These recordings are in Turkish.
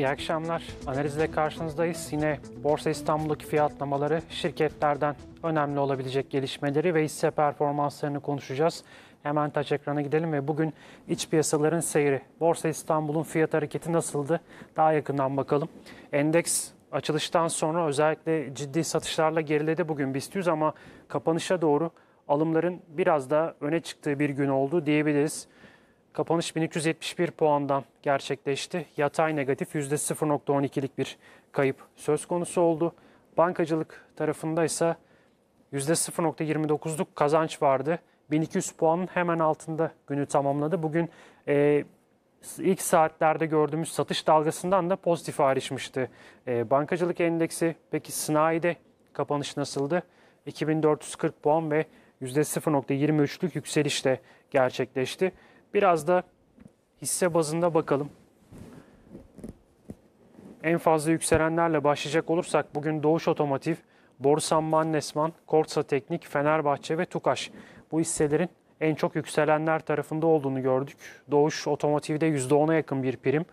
İyi akşamlar. Analizle karşınızdayız. Yine Borsa İstanbul'daki fiyatlamaları, şirketlerden önemli olabilecek gelişmeleri ve hisse performanslarını konuşacağız. Hemen taç ekrana gidelim ve bugün iç piyasaların seyri. Borsa İstanbul'un fiyat hareketi nasıldı? Daha yakından bakalım. Endeks açılıştan sonra özellikle ciddi satışlarla geriledi bugün BIST 100 ama kapanışa doğru alımların biraz daha öne çıktığı bir gün oldu diyebiliriz. Kapanış 1371 puandan gerçekleşti. Yatay negatif %0.12'lik bir kayıp söz konusu oldu. Bankacılık tarafında ise %0.29'luk kazanç vardı. 1200 puanın hemen altında günü tamamladı. Bugün e, ilk saatlerde gördüğümüz satış dalgasından da pozitif ayrışmıştı. E, bankacılık endeksi peki sanayide kapanış nasıldı? 2440 puan ve %0.23'lük yükselişle gerçekleşti. Biraz da hisse bazında bakalım. En fazla yükselenlerle başlayacak olursak bugün Doğuş Otomotiv, Borsan Mannesman, Korsa Teknik, Fenerbahçe ve Tukaş bu hisselerin en çok yükselenler tarafında olduğunu gördük. Doğuş Otomotiv'de %10'a yakın bir prim.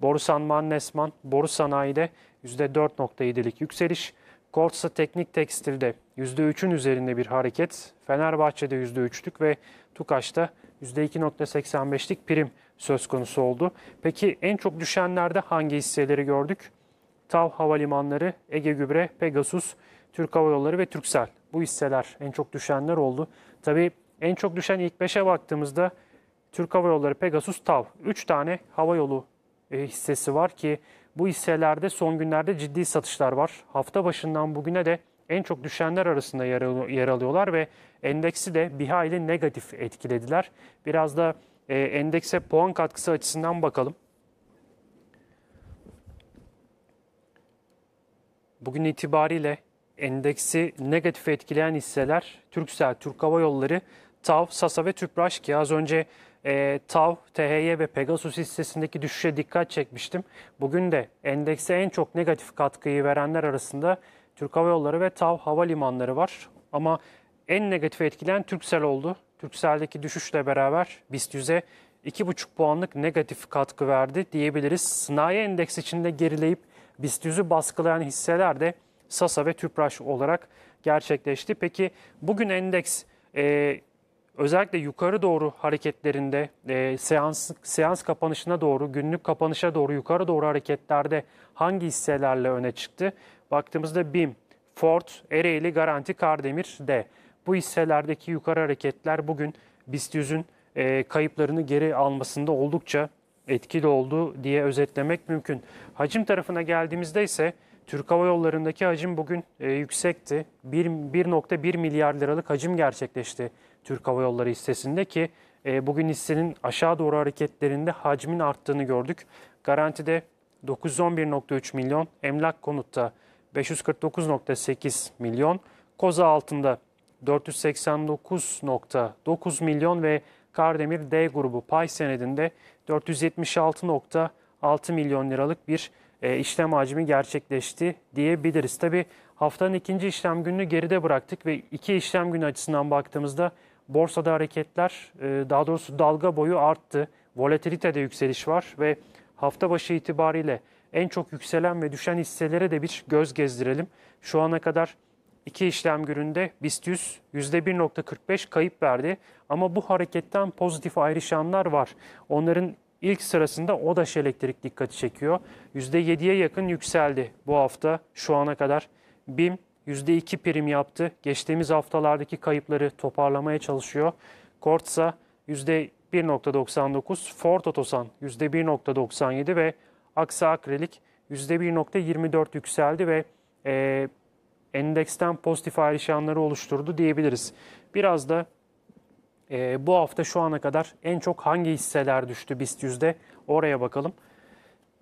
Borusan Mannesman, Boru Sanayi'de %4.7'lik yükseliş. Korsa Teknik Tekstil'de %3'ün üzerinde bir hareket. Fenerbahçe'de %3'lük ve Tukaş'ta %2.85'lik prim söz konusu oldu. Peki en çok düşenlerde hangi hisseleri gördük? TAV Havalimanları, Ege Gübre, Pegasus, Türk Hava Yolları ve Türksel. Bu hisseler en çok düşenler oldu. Tabii en çok düşen ilk 5'e baktığımızda Türk Hava Yolları, Pegasus, TAV. 3 tane hava yolu e, hissesi var ki bu hisselerde son günlerde ciddi satışlar var. Hafta başından bugüne de en çok düşenler arasında yer, alıyorlar ve endeksi de bir hayli negatif etkilediler. Biraz da e, endekse puan katkısı açısından bakalım. Bugün itibariyle endeksi negatif etkileyen hisseler Türksel, Türk Hava Yolları, TAV, Sasa ve Tüpraş ki az önce e, TAV, THY ve Pegasus hissesindeki düşüşe dikkat çekmiştim. Bugün de endekse en çok negatif katkıyı verenler arasında Türk Hava Yolları ve TAV Havalimanları var. Ama en negatif etkilen Türksel oldu. Türksel'deki düşüşle beraber BIST 100'e 2,5 puanlık negatif katkı verdi diyebiliriz. Sanayi endeks içinde gerileyip BIST 100'ü baskılayan hisseler de Sasa ve Tüpraş olarak gerçekleşti. Peki bugün endeks e, özellikle yukarı doğru hareketlerinde e, seans seans kapanışına doğru, günlük kapanışa doğru, yukarı doğru hareketlerde hangi hisselerle öne çıktı? Baktığımızda BİM, Ford, Ereğli, Garanti, Kardemir, D. Bu hisselerdeki yukarı hareketler bugün BIST 100'ün e, kayıplarını geri almasında oldukça etkili oldu diye özetlemek mümkün. Hacim tarafına geldiğimizde ise Türk Hava Yolları'ndaki hacim bugün e, yüksekti. 1.1 milyar liralık hacim gerçekleşti Türk Hava Yolları hissesinde ki e, bugün hissenin aşağı doğru hareketlerinde hacmin arttığını gördük. Garantide 911.3 milyon, emlak konutta 549.8 milyon, koza altında 489.9 milyon ve Kardemir D grubu pay senedinde 476.6 milyon liralık bir e, işlem hacmi gerçekleşti diyebiliriz. Tabi haftanın ikinci işlem gününü geride bıraktık ve iki işlem günü açısından baktığımızda borsada hareketler e, daha doğrusu dalga boyu arttı. Volatilitede yükseliş var ve hafta başı itibariyle en çok yükselen ve düşen hisselere de bir göz gezdirelim. Şu ana kadar iki işlem gününde BIST 100 %1.45 kayıp verdi. Ama bu hareketten pozitif ayrışanlar var. Onların ilk sırasında ODAŞ Elektrik dikkati çekiyor. %7'ye yakın yükseldi bu hafta şu ana kadar. BİM %2 prim yaptı. Geçtiğimiz haftalardaki kayıpları toparlamaya çalışıyor. Kortsa %1.99, Ford Otosan %1.97 ve Aksa Akrilik %1.24 yükseldi ve e, endeksten pozitif ayrışanları oluşturdu diyebiliriz. Biraz da e, bu hafta şu ana kadar en çok hangi hisseler düştü BIST 100'de oraya bakalım.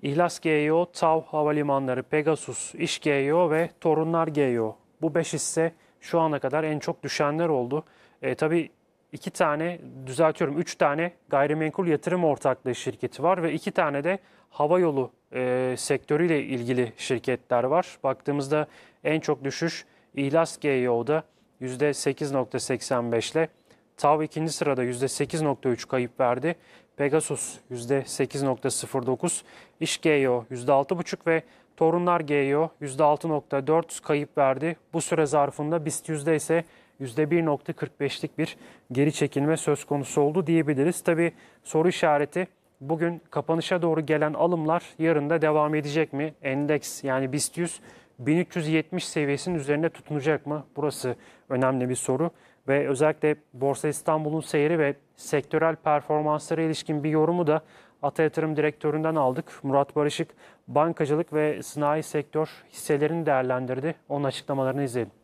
İhlas GEO, TAV Havalimanları, Pegasus, İş GEO ve Torunlar GEO. Bu 5 hisse şu ana kadar en çok düşenler oldu. E, tabii iki tane, düzeltiyorum üç tane gayrimenkul yatırım ortaklığı şirketi var ve iki tane de hava yolu e, sektörüyle ilgili şirketler var. Baktığımızda en çok düşüş İhlas GEO'da %8.85 ile TAV ikinci sırada %8.3 kayıp verdi. Pegasus %8.09, İş GEO %6.5 ve Torunlar GEO %6.4 kayıp verdi. Bu süre zarfında BIST yüzde ise %1.45'lik bir geri çekilme söz konusu oldu diyebiliriz. Tabi soru işareti bugün kapanışa doğru gelen alımlar yarın da devam edecek mi? Endeks yani BIST 100 1370 seviyesinin üzerinde tutunacak mı? Burası önemli bir soru ve özellikle Borsa İstanbul'un seyri ve sektörel performanslara ilişkin bir yorumu da Ata Yatırım Direktörü'nden aldık. Murat Barışık bankacılık ve sanayi sektör hisselerini değerlendirdi. Onun açıklamalarını izleyelim.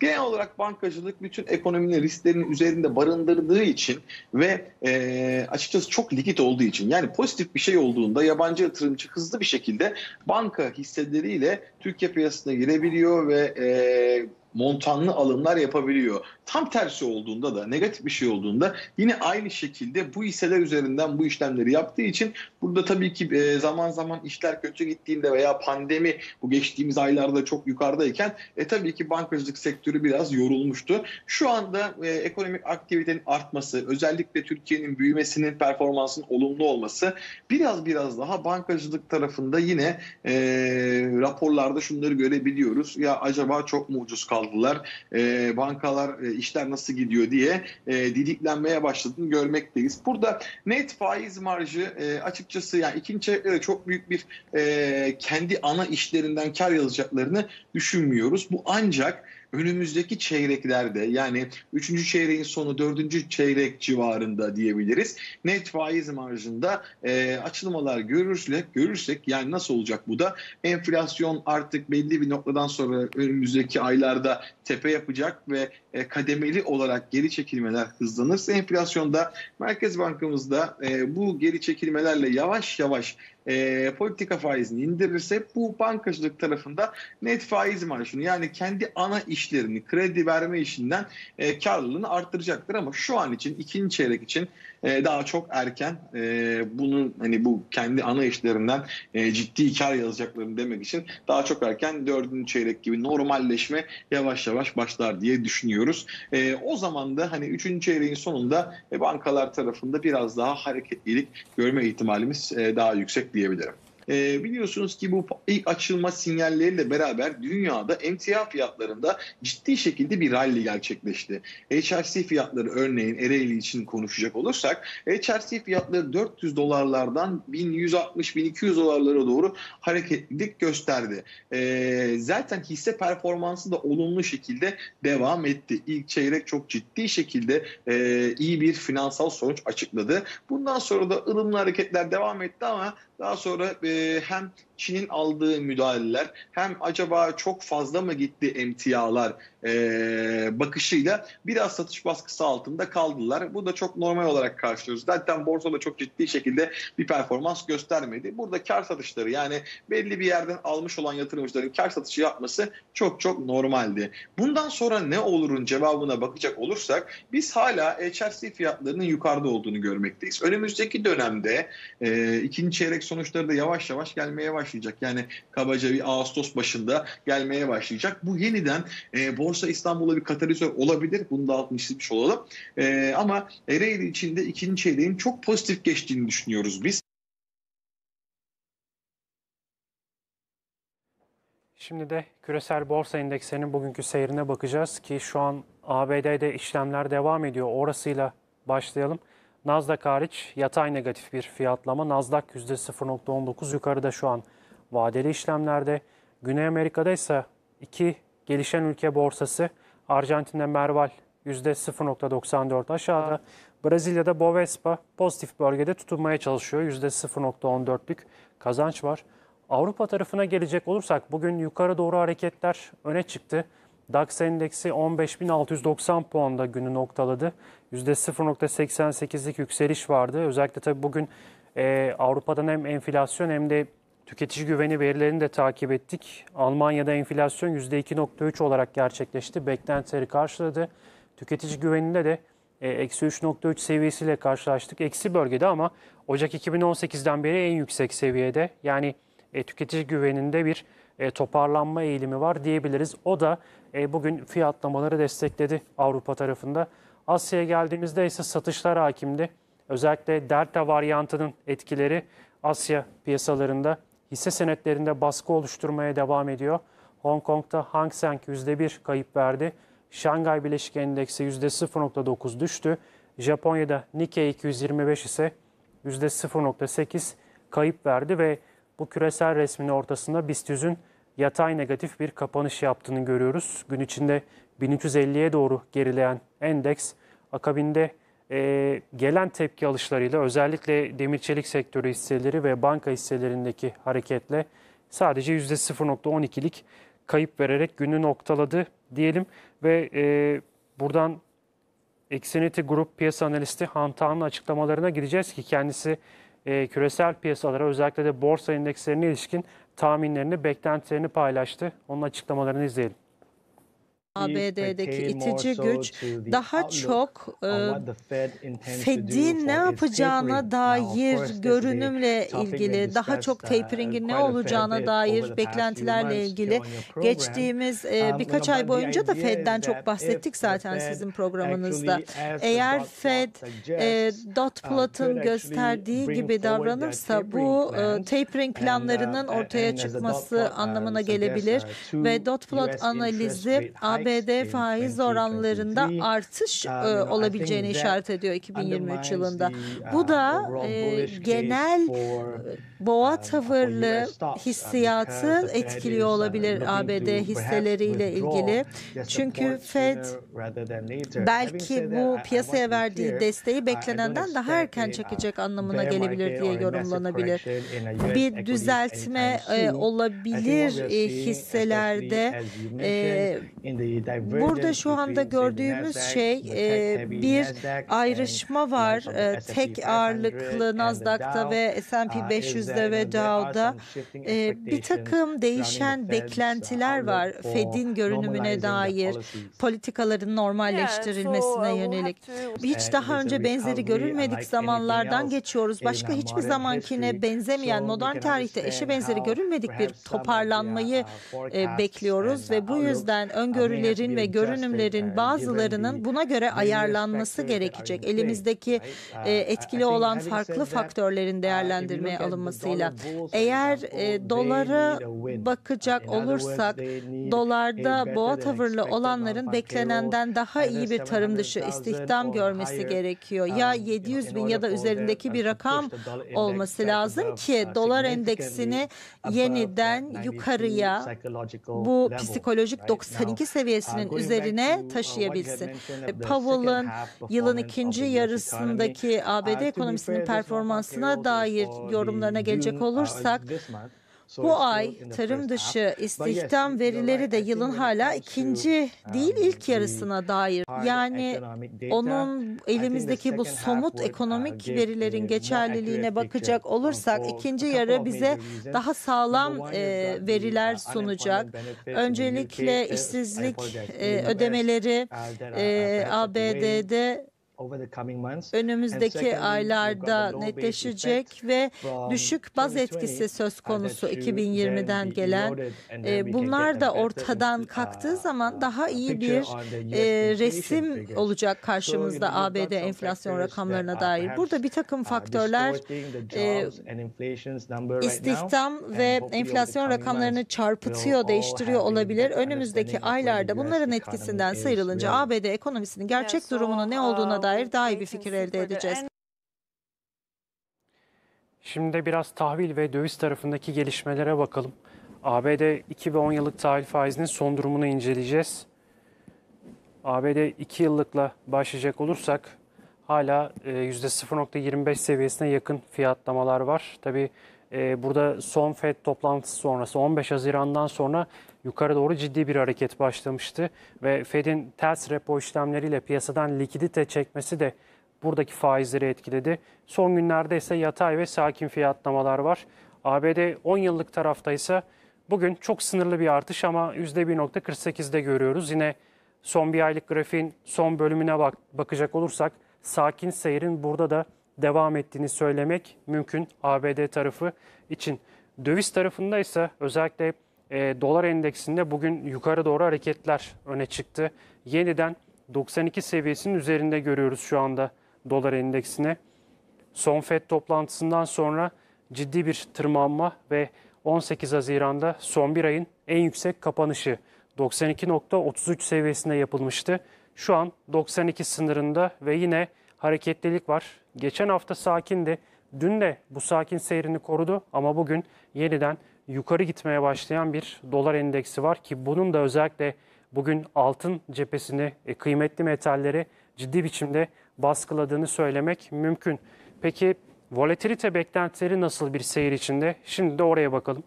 Genel olarak bankacılık bütün ekonominin risklerinin üzerinde barındırdığı için ve e, açıkçası çok likit olduğu için yani pozitif bir şey olduğunda yabancı yatırımcı hızlı bir şekilde banka hisseleriyle Türkiye piyasasına girebiliyor ve e, montanlı alımlar yapabiliyor. Tam tersi olduğunda da negatif bir şey olduğunda yine aynı şekilde bu hisseler üzerinden bu işlemleri yaptığı için burada tabii ki e, zaman zaman işler kötü gittiğinde veya pandemi bu geçtiğimiz aylarda çok yukarıdayken e, tabii ki bankacılık sektörü biraz yorulmuştu. Şu anda e, ekonomik aktivitenin artması özellikle Türkiye'nin büyümesinin performansının olumlu olması biraz biraz daha bankacılık tarafında yine e, raporlarda şunları görebiliyoruz. Ya acaba çok mu ucuz kaldılar? E, bankalar e, işler nasıl gidiyor diye e, didiklenmeye başladığını görmekteyiz. Burada net faiz marjı e, açıkçası yani ikinci çeyrekte çok büyük bir e, kendi ana işlerinden kar yazacaklarını düşünmüyoruz. Bu ancak önümüzdeki çeyreklerde yani 3. çeyreğin sonu 4. çeyrek civarında diyebiliriz. Net faiz marjında e, açılmalar görürsek, görürsek yani nasıl olacak bu da enflasyon artık belli bir noktadan sonra önümüzdeki aylarda tepe yapacak ve e, kademeli olarak geri çekilmeler hızlanırsa enflasyonda Merkez Bankamızda e, bu geri çekilmelerle yavaş yavaş e, politika faizini indirirse bu bankacılık tarafında net faiz marjını yani kendi ana işlerini kredi verme işinden e, karlılığını arttıracaktır ama şu an için ikinci çeyrek için e, daha çok erken e, bunun hani bu kendi ana işlerinden e, ciddi kar yazacaklarını demek için daha çok erken dördüncü çeyrek gibi normalleşme yavaş yavaş başlar diye düşünüyoruz. E, o zaman da hani üçüncü çeyreğin sonunda e, bankalar tarafında biraz daha hareketlilik görme ihtimalimiz e, daha yüksek diyebilirim. E, biliyorsunuz ki bu ilk açılma sinyalleriyle beraber dünyada emtia fiyatlarında ciddi şekilde bir rally gerçekleşti. HRC fiyatları örneğin Ereğli için konuşacak olursak HRC fiyatları 400 dolarlardan 1160-1200 dolarlara doğru hareketlilik gösterdi. E, zaten hisse performansı da olumlu şekilde devam etti. İlk çeyrek çok ciddi şekilde e, iyi bir finansal sonuç açıkladı. Bundan sonra da ılımlı hareketler devam etti ama daha sonra e, hem Çin'in aldığı müdahaleler hem acaba çok fazla mı gitti emtialar e, bakışıyla biraz satış baskısı altında kaldılar. Bu da çok normal olarak karşılıyoruz. Zaten borsada çok ciddi şekilde bir performans göstermedi. Burada kar satışları yani belli bir yerden almış olan yatırımcıların kar satışı yapması çok çok normaldi. Bundan sonra ne olurun cevabına bakacak olursak biz hala HRC fiyatlarının yukarıda olduğunu görmekteyiz. Önümüzdeki dönemde e, ikinci çeyrek sonuçları da yavaş yavaş gelmeye başlayacak. Yani kabaca bir Ağustos başında gelmeye başlayacak. Bu yeniden e, Borsa İstanbul'a bir katalizör olabilir. Bunu da altını çizmiş olalım. E, ama Ereğli içinde ikinci çeyreğin çok pozitif geçtiğini düşünüyoruz biz. Şimdi de küresel borsa endekslerinin bugünkü seyrine bakacağız ki şu an ABD'de işlemler devam ediyor. Orasıyla başlayalım. Nasdaq hariç yatay negatif bir fiyatlama. Nasdaq %0.19 yukarıda şu an vadeli işlemlerde. Güney Amerika'da ise iki gelişen ülke borsası Arjantin'de Merval %0.94 aşağıda. Brezilya'da Bovespa pozitif bölgede tutunmaya çalışıyor. %0.14'lük kazanç var. Avrupa tarafına gelecek olursak bugün yukarı doğru hareketler öne çıktı. DAX endeksi 15.690 puanda günü noktaladı. %0.88'lik yükseliş vardı. Özellikle tabii bugün e, Avrupa'dan hem enflasyon hem de tüketici güveni verilerini de takip ettik. Almanya'da enflasyon %2.3 olarak gerçekleşti. Beklentileri karşıladı. Tüketici güveninde de e, eksi 3.3 seviyesiyle karşılaştık. Eksi bölgede ama Ocak 2018'den beri en yüksek seviyede. Yani e, tüketici güveninde bir e, toparlanma eğilimi var diyebiliriz. O da e, bugün fiyatlamaları destekledi Avrupa tarafında. Asya'ya geldiğimizde ise satışlar hakimdi. Özellikle Delta varyantının etkileri Asya piyasalarında hisse senetlerinde baskı oluşturmaya devam ediyor. Hong Kong'da Hang Seng %1 kayıp verdi. Şangay Bileşik Endeksi %0.9 düştü. Japonya'da Nikkei 225 ise %0.8 kayıp verdi ve bu küresel resmin ortasında BIST 100'ün yatay negatif bir kapanış yaptığını görüyoruz. Gün içinde 1350'ye doğru gerileyen endeks akabinde e, gelen tepki alışlarıyla özellikle demir çelik sektörü hisseleri ve banka hisselerindeki hareketle sadece %0.12'lik kayıp vererek günü noktaladı diyelim ve e, buradan Exinity Group piyasa analisti Hantan'ın açıklamalarına gideceğiz ki kendisi e, küresel piyasalara özellikle de borsa endekslerine ilişkin tahminlerini, beklentilerini paylaştı. Onun açıklamalarını izleyelim. ABD'deki itici güç daha çok e, Fed'in ne yapacağına dair görünümle ilgili, daha çok tapering'in ne olacağına dair beklentilerle ilgili geçtiğimiz e, birkaç ay boyunca da Fed'den çok bahsettik zaten sizin programınızda. Eğer Fed e, dot plot'un gösterdiği gibi davranırsa bu e, tapering planlarının ortaya çıkması anlamına gelebilir ve dot plot analizi ABD faiz oranlarında artış e, olabileceğini işaret ediyor 2023 yılında. Bu da e, genel boğa tavırlı hissiyatı etkiliyor olabilir ABD hisseleriyle ilgili. Çünkü Fed belki bu piyasaya verdiği desteği beklenenden daha erken çekecek anlamına gelebilir diye yorumlanabilir. Bir düzeltme e, olabilir e, hisselerde. E, burada şu anda gördüğümüz şey e, bir ayrışma var. E, tek ağırlıklı Nasdaq'ta ve S&P 500'de ve Dow'da e, bir takım değişen beklentiler var. Fed'in görünümüne dair politikaların normalleştirilmesine yönelik. Hiç daha önce benzeri görülmedik zamanlardan geçiyoruz. Başka hiçbir zamankine benzemeyen modern tarihte eşi benzeri görülmedik bir toparlanmayı e, bekliyoruz ve bu yüzden öngörülerin ve görünümlerin bazılarının buna göre ayarlanması gerekecek. Elimizdeki e, etkili olan farklı faktörlerin değerlendirmeye alınmasıyla. Eğer e, dolara bakacak olursak dolarda boğa tavırlı olanların beklenenden daha iyi bir tarım dışı istihdam görmesi gerekiyor. Ya 700 bin ya da üzerindeki bir rakam olması lazım ki dolar endeksini yeniden yukarıya bu psikolojik 92 seviyesinin üzerine taşıyabilsin. Powell'ın yılın ikinci yarısındaki ABD ekonomisinin performansına dair yorumlarına gelecek olursak bu ay tarım dışı istihdam verileri de yılın hala ikinci değil ilk yarısına dair. Yani onun elimizdeki bu somut ekonomik verilerin geçerliliğine bakacak olursak ikinci yarı bize daha sağlam veriler sunacak. Öncelikle işsizlik ödemeleri ABD'de önümüzdeki aylarda netleşecek ve düşük baz etkisi söz konusu 2020'den gelen. E, bunlar da ortadan kalktığı zaman daha iyi bir e, resim olacak karşımızda ABD enflasyon rakamlarına dair. Burada bir takım faktörler e, istihdam ve enflasyon rakamlarını çarpıtıyor, değiştiriyor olabilir. Önümüzdeki aylarda bunların etkisinden sıyrılınca ABD ekonomisinin gerçek durumunun ne olduğuna dair dair daha iyi bir fikir elde edeceğiz. Şimdi biraz tahvil ve döviz tarafındaki gelişmelere bakalım. ABD 2 ve 10 yıllık tahvil faizinin son durumunu inceleyeceğiz. ABD 2 yıllıkla başlayacak olursak hala %0.25 seviyesine yakın fiyatlamalar var. Tabii burada son FED toplantısı sonrası 15 Haziran'dan sonra yukarı doğru ciddi bir hareket başlamıştı. Ve Fed'in ters repo işlemleriyle piyasadan likidite çekmesi de buradaki faizleri etkiledi. Son günlerde ise yatay ve sakin fiyatlamalar var. ABD 10 yıllık tarafta ise bugün çok sınırlı bir artış ama %1.48'de görüyoruz. Yine son bir aylık grafiğin son bölümüne bak bakacak olursak sakin seyrin burada da devam ettiğini söylemek mümkün ABD tarafı için. Döviz tarafında ise özellikle e, dolar endeksinde bugün yukarı doğru hareketler öne çıktı. Yeniden 92 seviyesinin üzerinde görüyoruz şu anda dolar endeksine. Son FED toplantısından sonra ciddi bir tırmanma ve 18 Haziran'da son bir ayın en yüksek kapanışı 92.33 seviyesinde yapılmıştı. Şu an 92 sınırında ve yine hareketlilik var. Geçen hafta sakindi. Dün de bu sakin seyrini korudu ama bugün yeniden yukarı gitmeye başlayan bir dolar endeksi var ki bunun da özellikle bugün altın cephesini, e, kıymetli metalleri ciddi biçimde baskıladığını söylemek mümkün. Peki volatilite beklentileri nasıl bir seyir içinde? Şimdi de oraya bakalım.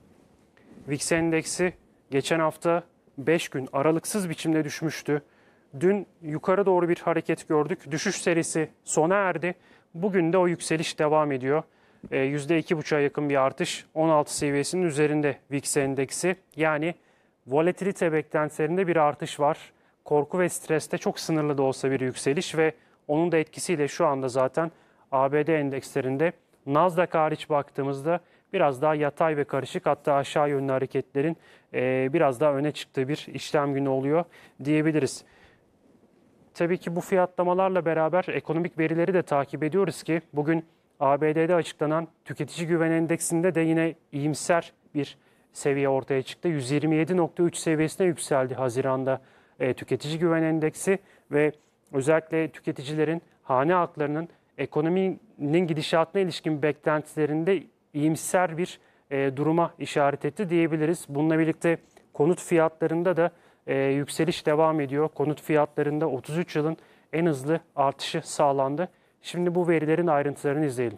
VIX endeksi geçen hafta 5 gün aralıksız biçimde düşmüştü. Dün yukarı doğru bir hareket gördük. Düşüş serisi sona erdi. Bugün de o yükseliş devam ediyor. E, %2,5'a yakın bir artış. 16 seviyesinin üzerinde VIX endeksi. Yani volatilite beklentilerinde bir artış var. Korku ve streste çok sınırlı da olsa bir yükseliş ve onun da etkisiyle şu anda zaten ABD endekslerinde Nasdaq hariç baktığımızda biraz daha yatay ve karışık hatta aşağı yönlü hareketlerin e, biraz daha öne çıktığı bir işlem günü oluyor diyebiliriz. Tabii ki bu fiyatlamalarla beraber ekonomik verileri de takip ediyoruz ki bugün ABD'de açıklanan tüketici güven endeksinde de yine iyimser bir seviye ortaya çıktı. 127.3 seviyesine yükseldi Haziran'da e, tüketici güven endeksi ve özellikle tüketicilerin hane halklarının ekonominin gidişatına ilişkin beklentilerinde iyimser bir e, duruma işaret etti diyebiliriz. Bununla birlikte konut fiyatlarında da e, yükseliş devam ediyor. Konut fiyatlarında 33 yılın en hızlı artışı sağlandı. Şimdi bu verilerin ayrıntılarını izleyelim.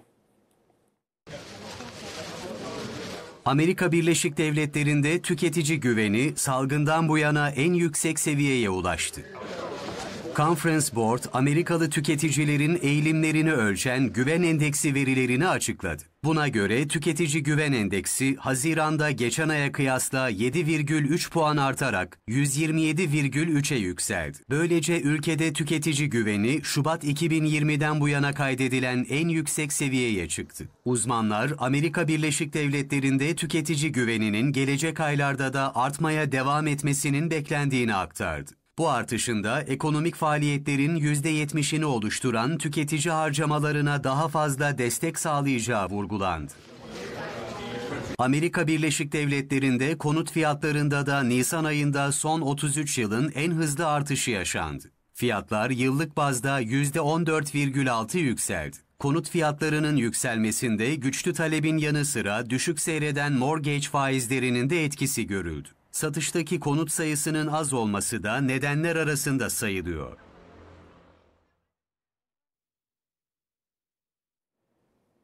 Amerika Birleşik Devletleri'nde tüketici güveni salgından bu yana en yüksek seviyeye ulaştı. Conference Board, Amerikalı tüketicilerin eğilimlerini ölçen güven endeksi verilerini açıkladı. Buna göre tüketici güven endeksi Haziran'da geçen aya kıyasla 7,3 puan artarak 127,3'e yükseldi. Böylece ülkede tüketici güveni Şubat 2020'den bu yana kaydedilen en yüksek seviyeye çıktı. Uzmanlar Amerika Birleşik Devletleri'nde tüketici güveninin gelecek aylarda da artmaya devam etmesinin beklendiğini aktardı. Bu artışın da ekonomik faaliyetlerin %70'ini oluşturan tüketici harcamalarına daha fazla destek sağlayacağı vurgulandı. Amerika Birleşik Devletleri'nde konut fiyatlarında da Nisan ayında son 33 yılın en hızlı artışı yaşandı. Fiyatlar yıllık bazda %14,6 yükseldi. Konut fiyatlarının yükselmesinde güçlü talebin yanı sıra düşük seyreden mortgage faizlerinin de etkisi görüldü satıştaki konut sayısının az olması da nedenler arasında sayılıyor.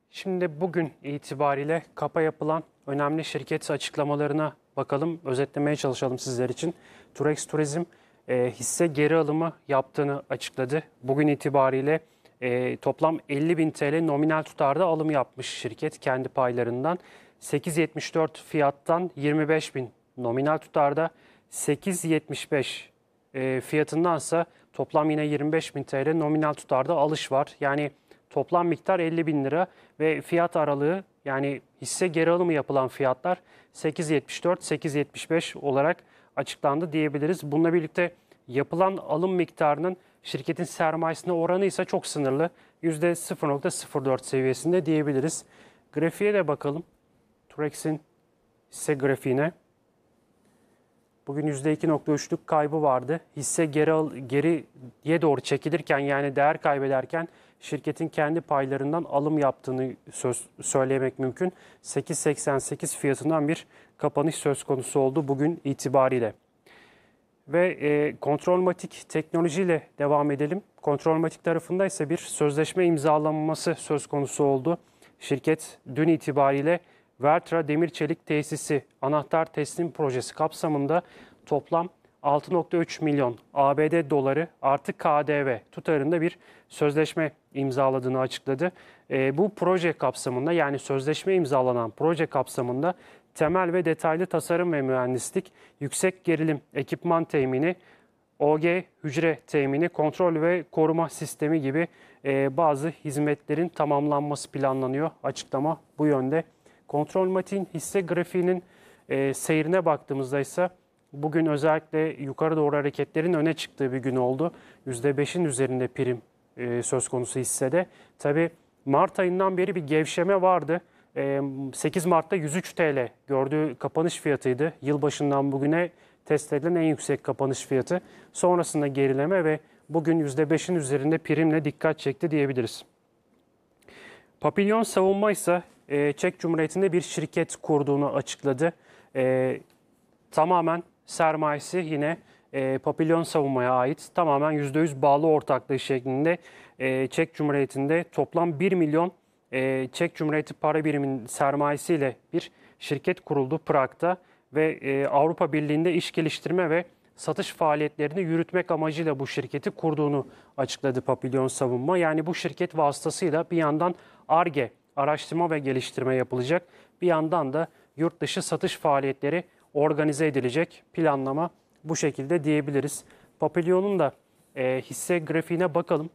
Şimdi bugün itibariyle kapa yapılan önemli şirket açıklamalarına bakalım, özetlemeye çalışalım sizler için. Turex Turizm e, hisse geri alımı yaptığını açıkladı. Bugün itibariyle e, toplam 50 bin TL nominal tutarda alım yapmış şirket kendi paylarından. 8.74 fiyattan 25 bin nominal tutarda 8.75 e, fiyatındansa toplam yine 25 bin TL nominal tutarda alış var. Yani toplam miktar 50 bin lira ve fiyat aralığı yani hisse geri alımı yapılan fiyatlar 8.74-8.75 olarak açıklandı diyebiliriz. Bununla birlikte yapılan alım miktarının şirketin sermayesine oranı ise çok sınırlı. %0.04 seviyesinde diyebiliriz. Grafiğe de bakalım. Turex'in hisse grafiğine. Bugün %2.3'lük kaybı vardı. Hisse geri geriye doğru çekilirken yani değer kaybederken şirketin kendi paylarından alım yaptığını söz söylemek mümkün. 8.88 fiyatından bir kapanış söz konusu oldu bugün itibariyle. Ve e, Kontrolmatik teknolojiyle devam edelim. Kontrolmatik tarafında ise bir sözleşme imzalanması söz konusu oldu. Şirket dün itibariyle Vertra Demir Çelik Tesisi anahtar teslim projesi kapsamında toplam 6.3 milyon ABD doları artı KDV tutarında bir sözleşme imzaladığını açıkladı. E, bu proje kapsamında yani sözleşme imzalanan proje kapsamında temel ve detaylı tasarım ve mühendislik, yüksek gerilim ekipman temini, OG hücre temini, kontrol ve koruma sistemi gibi e, bazı hizmetlerin tamamlanması planlanıyor. Açıklama bu yönde. Kontrol Matin hisse grafiğinin e, seyrine baktığımızda ise bugün özellikle yukarı doğru hareketlerin öne çıktığı bir gün oldu. %5'in üzerinde prim e, söz konusu hissede. Tabi Mart ayından beri bir gevşeme vardı. 8 e, Mart'ta 103 TL gördüğü kapanış fiyatıydı. Yılbaşından bugüne test edilen en yüksek kapanış fiyatı. Sonrasında gerileme ve bugün %5'in üzerinde primle dikkat çekti diyebiliriz. Papillon savunma ise e, Çek Cumhuriyeti'nde bir şirket kurduğunu açıkladı. E, tamamen sermayesi yine e, Papillon savunmaya ait tamamen %100 bağlı ortaklığı şeklinde e, Çek Cumhuriyeti'nde toplam 1 milyon e, Çek Cumhuriyeti para biriminin sermayesiyle bir şirket kuruldu Prag'da ve e, Avrupa Birliği'nde iş geliştirme ve satış faaliyetlerini yürütmek amacıyla bu şirketi kurduğunu açıkladı Papillon Savunma. Yani bu şirket vasıtasıyla bir yandan ARGE, araştırma ve geliştirme yapılacak, bir yandan da yurt dışı satış faaliyetleri organize edilecek planlama bu şekilde diyebiliriz. Papillon'un da e, hisse grafiğine bakalım.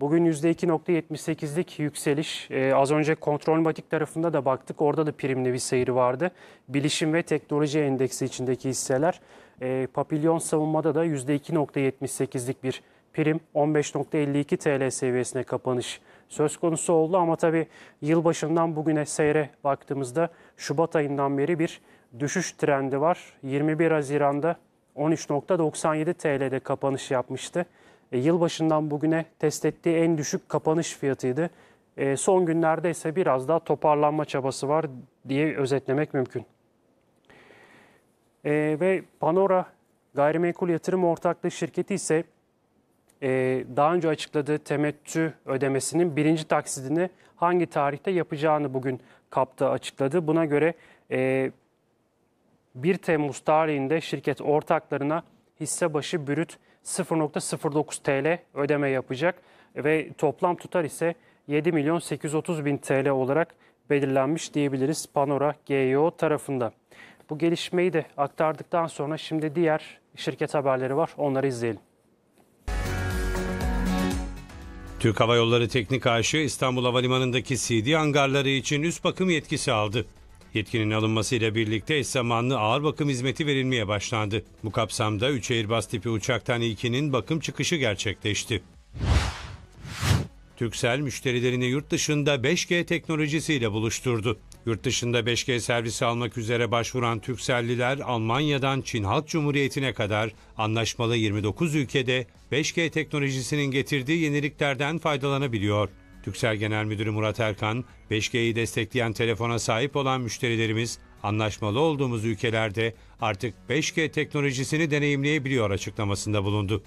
Bugün %2.78'lik yükseliş. Ee, az önce kontrolmatik tarafında da baktık. Orada da primli bir seyri vardı. Bilişim ve teknoloji endeksi içindeki hisseler. E, Papillon savunmada da %2.78'lik bir prim 15.52 TL seviyesine kapanış söz konusu oldu. Ama tabii yılbaşından bugüne seyre baktığımızda Şubat ayından beri bir düşüş trendi var. 21 Haziran'da 13.97 TL'de kapanış yapmıştı. E, yılbaşından bugüne test ettiği en düşük kapanış fiyatıydı. E, son günlerde ise biraz daha toparlanma çabası var diye özetlemek mümkün. E, ve Panora Gayrimenkul Yatırım Ortaklığı şirketi ise e, daha önce açıkladığı temettü ödemesinin birinci taksidini hangi tarihte yapacağını bugün kapta açıkladı. Buna göre e, 1 Temmuz tarihinde şirket ortaklarına hisse başı bürüt 0.09 TL ödeme yapacak ve toplam tutar ise 7 milyon 830 bin TL olarak belirlenmiş diyebiliriz Panora GEO tarafında. Bu gelişmeyi de aktardıktan sonra şimdi diğer şirket haberleri var onları izleyelim. Türk Hava Yolları Teknik Aşı İstanbul Havalimanı'ndaki CD hangarları için üst bakım yetkisi aldı. Yetkinin alınmasıyla birlikte eş zamanlı ağır bakım hizmeti verilmeye başlandı. Bu kapsamda 3 Airbus tipi uçaktan ilkinin bakım çıkışı gerçekleşti. Türksel müşterilerini yurt dışında 5G teknolojisiyle buluşturdu. Yurt dışında 5G servisi almak üzere başvuran Türkcelliler Almanya'dan Çin Halk Cumhuriyeti'ne kadar anlaşmalı 29 ülkede 5G teknolojisinin getirdiği yeniliklerden faydalanabiliyor. Türksel Genel Müdürü Murat Erkan, 5G'yi destekleyen telefona sahip olan müşterilerimiz anlaşmalı olduğumuz ülkelerde artık 5G teknolojisini deneyimleyebiliyor açıklamasında bulundu.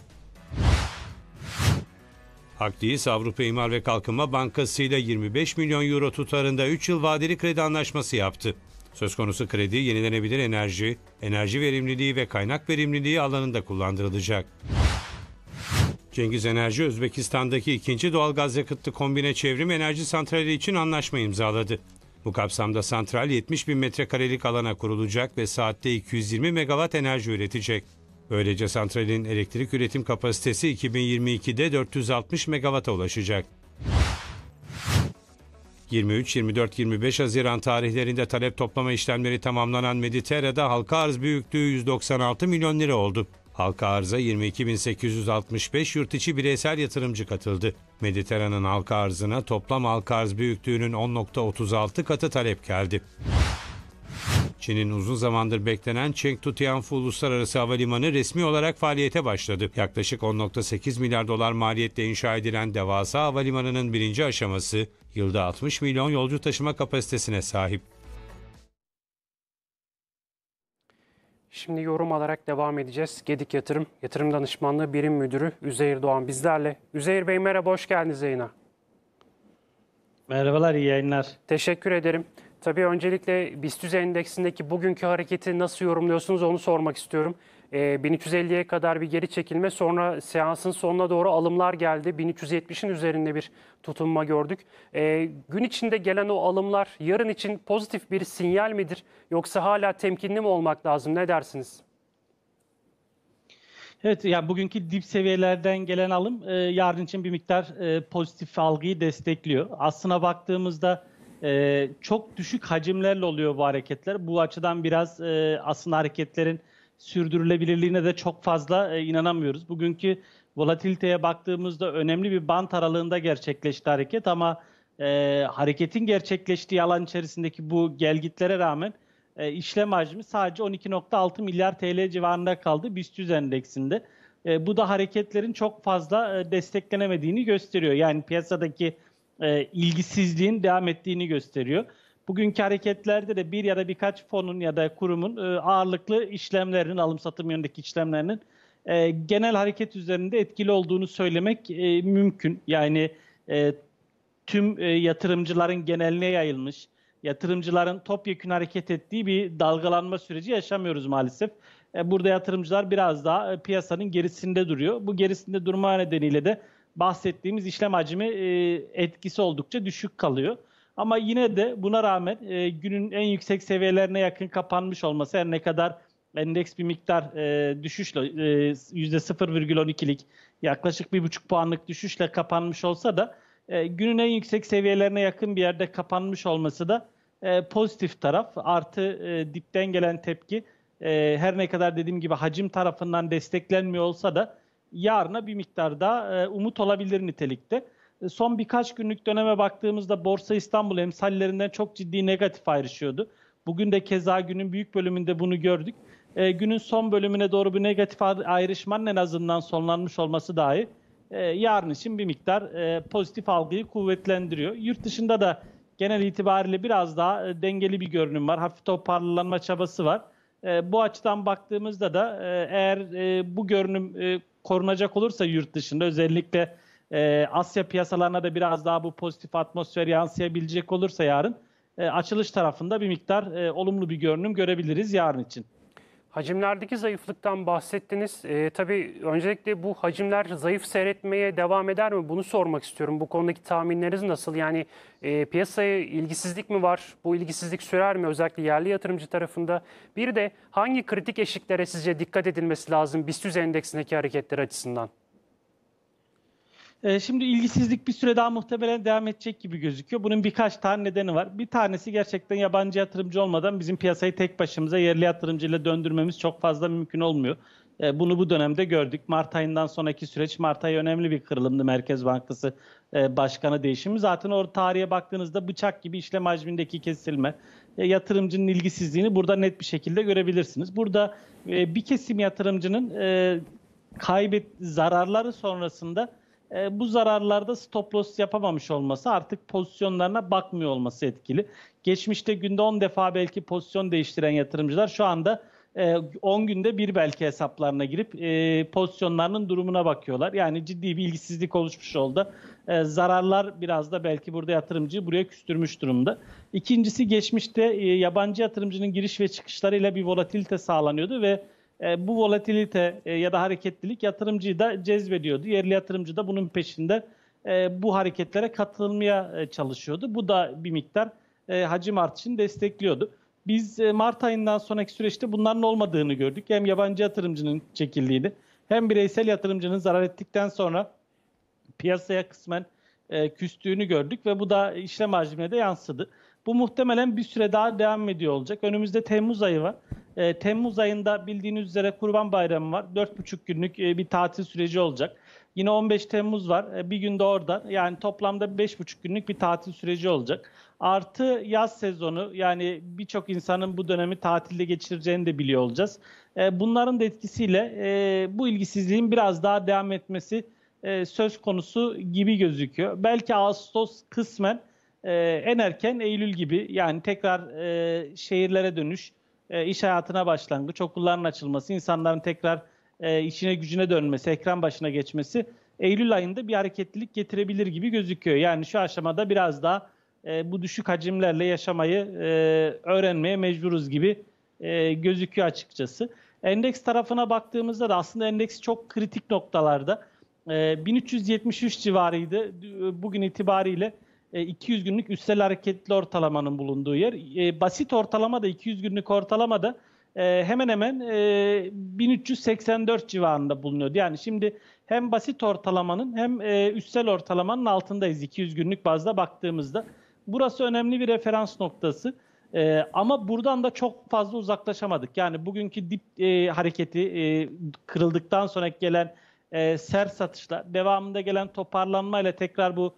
Akdis Avrupa İmar ve Kalkınma Bankası ile 25 milyon euro tutarında 3 yıl vadeli kredi anlaşması yaptı. Söz konusu kredi yenilenebilir enerji, enerji verimliliği ve kaynak verimliliği alanında kullandırılacak. Cengiz Enerji Özbekistan'daki ikinci doğal gaz yakıtlı kombine çevrim enerji santrali için anlaşma imzaladı. Bu kapsamda santral 70 bin metrekarelik alana kurulacak ve saatte 220 megawatt enerji üretecek. Böylece santralin elektrik üretim kapasitesi 2022'de 460 megawata ulaşacak. 23, 24, 25 Haziran tarihlerinde talep toplama işlemleri tamamlanan Mediterra'da halka arz büyüklüğü 196 milyon lira oldu. Halka arıza 22.865 yurt içi bireysel yatırımcı katıldı. Mediterranean halka arzına toplam halka arz büyüklüğünün 10.36 katı talep geldi. Çin'in uzun zamandır beklenen Chengdu Tianfu Uluslararası Havalimanı resmi olarak faaliyete başladı. Yaklaşık 10.8 milyar dolar maliyetle inşa edilen devasa havalimanının birinci aşaması yılda 60 milyon yolcu taşıma kapasitesine sahip. Şimdi yorum alarak devam edeceğiz. Gedik Yatırım, Yatırım Danışmanlığı Birim Müdürü Üzeyir Doğan bizlerle. Üzeyir Bey merhaba, hoş geldiniz yayına. Merhabalar, iyi yayınlar. Teşekkür ederim. Tabii öncelikle BIST endeksindeki bugünkü hareketi nasıl yorumluyorsunuz onu sormak istiyorum. 1350'ye ee, kadar bir geri çekilme sonra seansın sonuna doğru alımlar geldi. 1370'in üzerinde bir tutunma gördük. E, gün içinde gelen o alımlar yarın için pozitif bir sinyal midir? Yoksa hala temkinli mi olmak lazım? Ne dersiniz? Evet, yani bugünkü dip seviyelerden gelen alım e, yarın için bir miktar e, pozitif algıyı destekliyor. Aslına baktığımızda e, çok düşük hacimlerle oluyor bu hareketler. Bu açıdan biraz e, aslında hareketlerin sürdürülebilirliğine de çok fazla e, inanamıyoruz. Bugünkü volatiliteye baktığımızda önemli bir bant aralığında gerçekleşti hareket ama e, hareketin gerçekleştiği alan içerisindeki bu gelgitlere rağmen e, işlem hacmi sadece 12.6 milyar TL civarında kaldı BIST 100 endeksinde. E, bu da hareketlerin çok fazla e, desteklenemediğini gösteriyor. Yani piyasadaki e, ilgisizliğin devam ettiğini gösteriyor. Bugünkü hareketlerde de bir ya da birkaç fonun ya da kurumun e, ağırlıklı işlemlerinin, alım satım yönündeki işlemlerinin e, genel hareket üzerinde etkili olduğunu söylemek e, mümkün. Yani e, tüm e, yatırımcıların geneline yayılmış, yatırımcıların topyekun hareket ettiği bir dalgalanma süreci yaşamıyoruz maalesef. E, burada yatırımcılar biraz daha e, piyasanın gerisinde duruyor. Bu gerisinde durma nedeniyle de bahsettiğimiz işlem hacmi e, etkisi oldukça düşük kalıyor. Ama yine de buna rağmen e, günün en yüksek seviyelerine yakın kapanmış olması her ne kadar endeks bir miktar e, düşüşle e, %0,12'lik yaklaşık 1,5 puanlık düşüşle kapanmış olsa da e, günün en yüksek seviyelerine yakın bir yerde kapanmış olması da e, pozitif taraf. Artı e, dipten gelen tepki e, her ne kadar dediğim gibi hacim tarafından desteklenmiyor olsa da yarına bir miktar daha e, umut olabilir nitelikte. E, son birkaç günlük döneme baktığımızda Borsa İstanbul emsallerinden çok ciddi negatif ayrışıyordu. Bugün de keza günün büyük bölümünde bunu gördük. E, günün son bölümüne doğru bir negatif ayrışmanın en azından sonlanmış olması dahi e, yarın için bir miktar e, pozitif algıyı kuvvetlendiriyor. Yurt dışında da genel itibariyle biraz daha e, dengeli bir görünüm var. Hafif toparlanma çabası var. E, bu açıdan baktığımızda da e, eğer e, bu görünüm e, korunacak olursa yurt dışında özellikle e, Asya piyasalarına da biraz daha bu pozitif atmosfer yansıyabilecek olursa yarın e, açılış tarafında bir miktar e, olumlu bir görünüm görebiliriz yarın için. Hacimlerdeki zayıflıktan bahsettiniz. Ee, tabii öncelikle bu hacimler zayıf seyretmeye devam eder mi? Bunu sormak istiyorum. Bu konudaki tahminleriniz nasıl? Yani e, piyasaya ilgisizlik mi var? Bu ilgisizlik sürer mi? Özellikle yerli yatırımcı tarafında. Bir de hangi kritik eşiklere sizce dikkat edilmesi lazım BIST endeksindeki hareketler açısından? Ee, şimdi ilgisizlik bir süre daha muhtemelen devam edecek gibi gözüküyor. Bunun birkaç tane nedeni var. Bir tanesi gerçekten yabancı yatırımcı olmadan bizim piyasayı tek başımıza yerli yatırımcıyla döndürmemiz çok fazla mümkün olmuyor. Ee, bunu bu dönemde gördük. Mart ayından sonraki süreç, Mart ayı önemli bir kırılımdı Merkez Bankası e, Başkanı değişimi. Zaten o tarihe baktığınızda bıçak gibi işlem hacmindeki kesilme, e, yatırımcının ilgisizliğini burada net bir şekilde görebilirsiniz. Burada e, bir kesim yatırımcının kaybet zararları sonrasında e, bu zararlarda stop loss yapamamış olması artık pozisyonlarına bakmıyor olması etkili. Geçmişte günde 10 defa belki pozisyon değiştiren yatırımcılar şu anda 10 e, günde bir belki hesaplarına girip e, pozisyonlarının durumuna bakıyorlar. Yani ciddi bir ilgisizlik oluşmuş oldu. E, zararlar biraz da belki burada yatırımcıyı buraya küstürmüş durumda. İkincisi geçmişte e, yabancı yatırımcının giriş ve çıkışlarıyla bir volatilite sağlanıyordu ve e, bu volatilite e, ya da hareketlilik yatırımcıyı da cezbediyordu. Yerli yatırımcı da bunun peşinde e, bu hareketlere katılmaya çalışıyordu. Bu da bir miktar hacim artışını destekliyordu. Biz Mart ayından sonraki süreçte bunların olmadığını gördük. Hem yabancı yatırımcının çekildiğini hem bireysel yatırımcının zarar ettikten sonra piyasaya kısmen küstüğünü gördük ve bu da işlem hacmine de yansıdı. Bu muhtemelen bir süre daha devam ediyor olacak. Önümüzde Temmuz ayı var. E, Temmuz ayında bildiğiniz üzere Kurban Bayramı var. 4,5 günlük e, bir tatil süreci olacak. Yine 15 Temmuz var. E, bir günde orada. Yani toplamda 5,5 günlük bir tatil süreci olacak. Artı yaz sezonu yani birçok insanın bu dönemi tatilde geçireceğini de biliyor olacağız. E, bunların da etkisiyle e, bu ilgisizliğin biraz daha devam etmesi e, söz konusu gibi gözüküyor. Belki Ağustos kısmen e, en erken Eylül gibi yani tekrar e, şehirlere dönüş, e, iş hayatına başlangıç, okulların açılması, insanların tekrar e, işine gücüne dönmesi, ekran başına geçmesi Eylül ayında bir hareketlilik getirebilir gibi gözüküyor. Yani şu aşamada biraz daha e, bu düşük hacimlerle yaşamayı e, öğrenmeye mecburuz gibi e, gözüküyor açıkçası. Endeks tarafına baktığımızda da aslında endeks çok kritik noktalarda. E, 1373 civarıydı bugün itibariyle 200 e, günlük üstel hareketli ortalamanın bulunduğu yer. E, basit ortalama da 200 günlük ortalama da e, hemen hemen 1384 civarında bulunuyordu. Yani şimdi hem basit ortalamanın hem üstel ortalamanın altındayız 200 günlük bazda baktığımızda. Burası önemli bir referans noktası. E, ama buradan da çok fazla uzaklaşamadık. Yani bugünkü dip e, hareketi e, kırıldıktan sonra gelen e, sert satışlar, devamında gelen toparlanmayla tekrar bu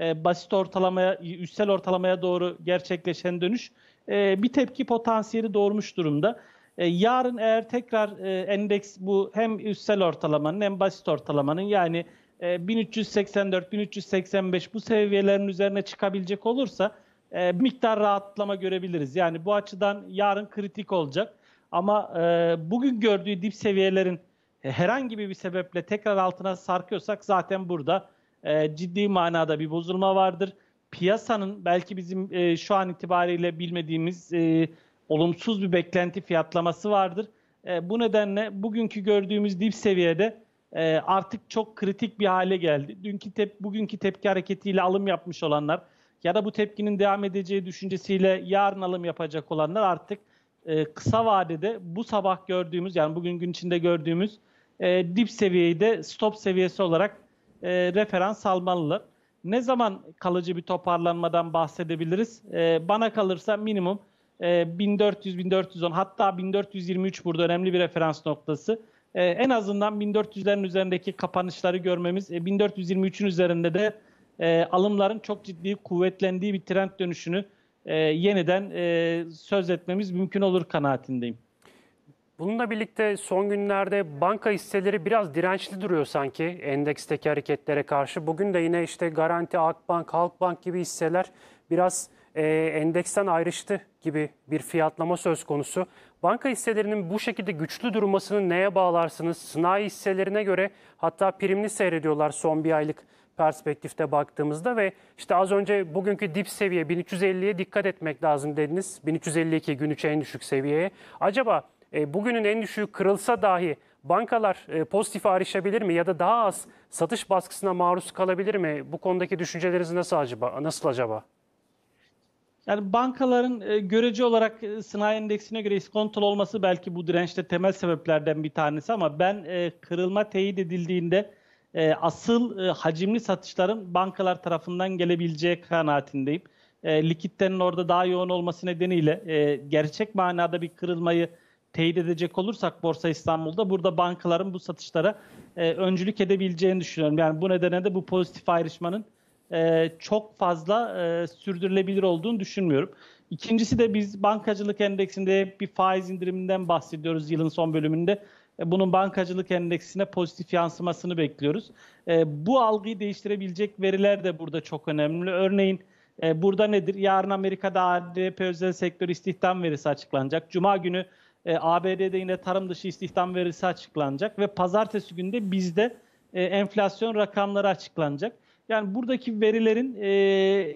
e, basit ortalamaya, üstel ortalamaya doğru gerçekleşen dönüş e, bir tepki potansiyeli doğurmuş durumda. E, yarın eğer tekrar e, endeks bu hem üstel ortalamanın hem basit ortalamanın yani e, 1384-1385 bu seviyelerin üzerine çıkabilecek olursa e, miktar rahatlama görebiliriz. Yani bu açıdan yarın kritik olacak. Ama e, bugün gördüğü dip seviyelerin herhangi bir sebeple tekrar altına sarkıyorsak zaten burada e, ciddi manada bir bozulma vardır. Piyasanın belki bizim e, şu an itibariyle bilmediğimiz e, olumsuz bir beklenti fiyatlaması vardır. E, bu nedenle bugünkü gördüğümüz dip seviyede e, artık çok kritik bir hale geldi. Dünkü tep bugünkü tepki hareketiyle alım yapmış olanlar ya da bu tepkinin devam edeceği düşüncesiyle yarın alım yapacak olanlar artık e, kısa vadede bu sabah gördüğümüz yani bugün gün içinde gördüğümüz e, dip seviyeyi de stop seviyesi olarak e, referans almalılar. Ne zaman kalıcı bir toparlanmadan bahsedebiliriz? E, bana kalırsa minimum e, 1400-1410 hatta 1423 burada önemli bir referans noktası. E, en azından 1400'lerin üzerindeki kapanışları görmemiz, e, 1423'ün üzerinde de e, alımların çok ciddi kuvvetlendiği bir trend dönüşünü e, yeniden e, söz etmemiz mümkün olur kanaatindeyim. Bununla birlikte son günlerde banka hisseleri biraz dirençli duruyor sanki endeksteki hareketlere karşı. Bugün de yine işte Garanti, Akbank, Halkbank gibi hisseler biraz e, endeksten ayrıştı gibi bir fiyatlama söz konusu. Banka hisselerinin bu şekilde güçlü durmasını neye bağlarsınız? Sanayi hisselerine göre hatta primli seyrediyorlar son bir aylık perspektifte baktığımızda ve işte az önce bugünkü dip seviye 1350'ye dikkat etmek lazım dediniz. 1352 gün en düşük seviyeye. Acaba e, bugünün en düşüğü kırılsa dahi bankalar e, pozitif ayrışabilir mi ya da daha az satış baskısına maruz kalabilir mi? Bu konudaki düşünceleriniz nasıl acaba? Nasıl acaba? Yani bankaların e, görece olarak e, sanayi endeksine göre iskontul olması belki bu dirençte temel sebeplerden bir tanesi ama ben e, kırılma teyit edildiğinde asıl hacimli satışların bankalar tarafından gelebileceği kanaatindeyim. E, orada daha yoğun olması nedeniyle gerçek manada bir kırılmayı teyit edecek olursak Borsa İstanbul'da burada bankaların bu satışlara e, öncülük edebileceğini düşünüyorum. Yani bu nedenle de bu pozitif ayrışmanın e, çok fazla e, sürdürülebilir olduğunu düşünmüyorum. İkincisi de biz bankacılık endeksinde bir faiz indiriminden bahsediyoruz yılın son bölümünde. E, bunun bankacılık endeksine pozitif yansımasını bekliyoruz. E, bu algıyı değiştirebilecek veriler de burada çok önemli. Örneğin e, burada nedir? Yarın Amerika'da ADP özel sektör istihdam verisi açıklanacak. Cuma günü ABD'de yine tarım dışı istihdam verisi açıklanacak ve pazartesi günde bizde enflasyon rakamları açıklanacak. Yani buradaki verilerin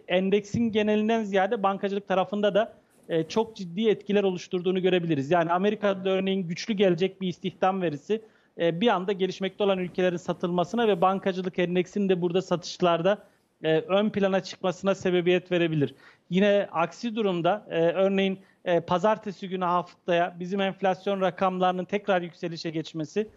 endeksin genelinden ziyade bankacılık tarafında da e, çok ciddi etkiler oluşturduğunu görebiliriz. Yani Amerika'da örneğin güçlü gelecek bir istihdam verisi e, bir anda gelişmekte olan ülkelerin satılmasına ve bankacılık endeksinin de burada satışlarda e, ön plana çıkmasına sebebiyet verebilir. Yine aksi durumda örneğin pazartesi günü haftaya bizim enflasyon rakamlarının tekrar yükselişe geçmesi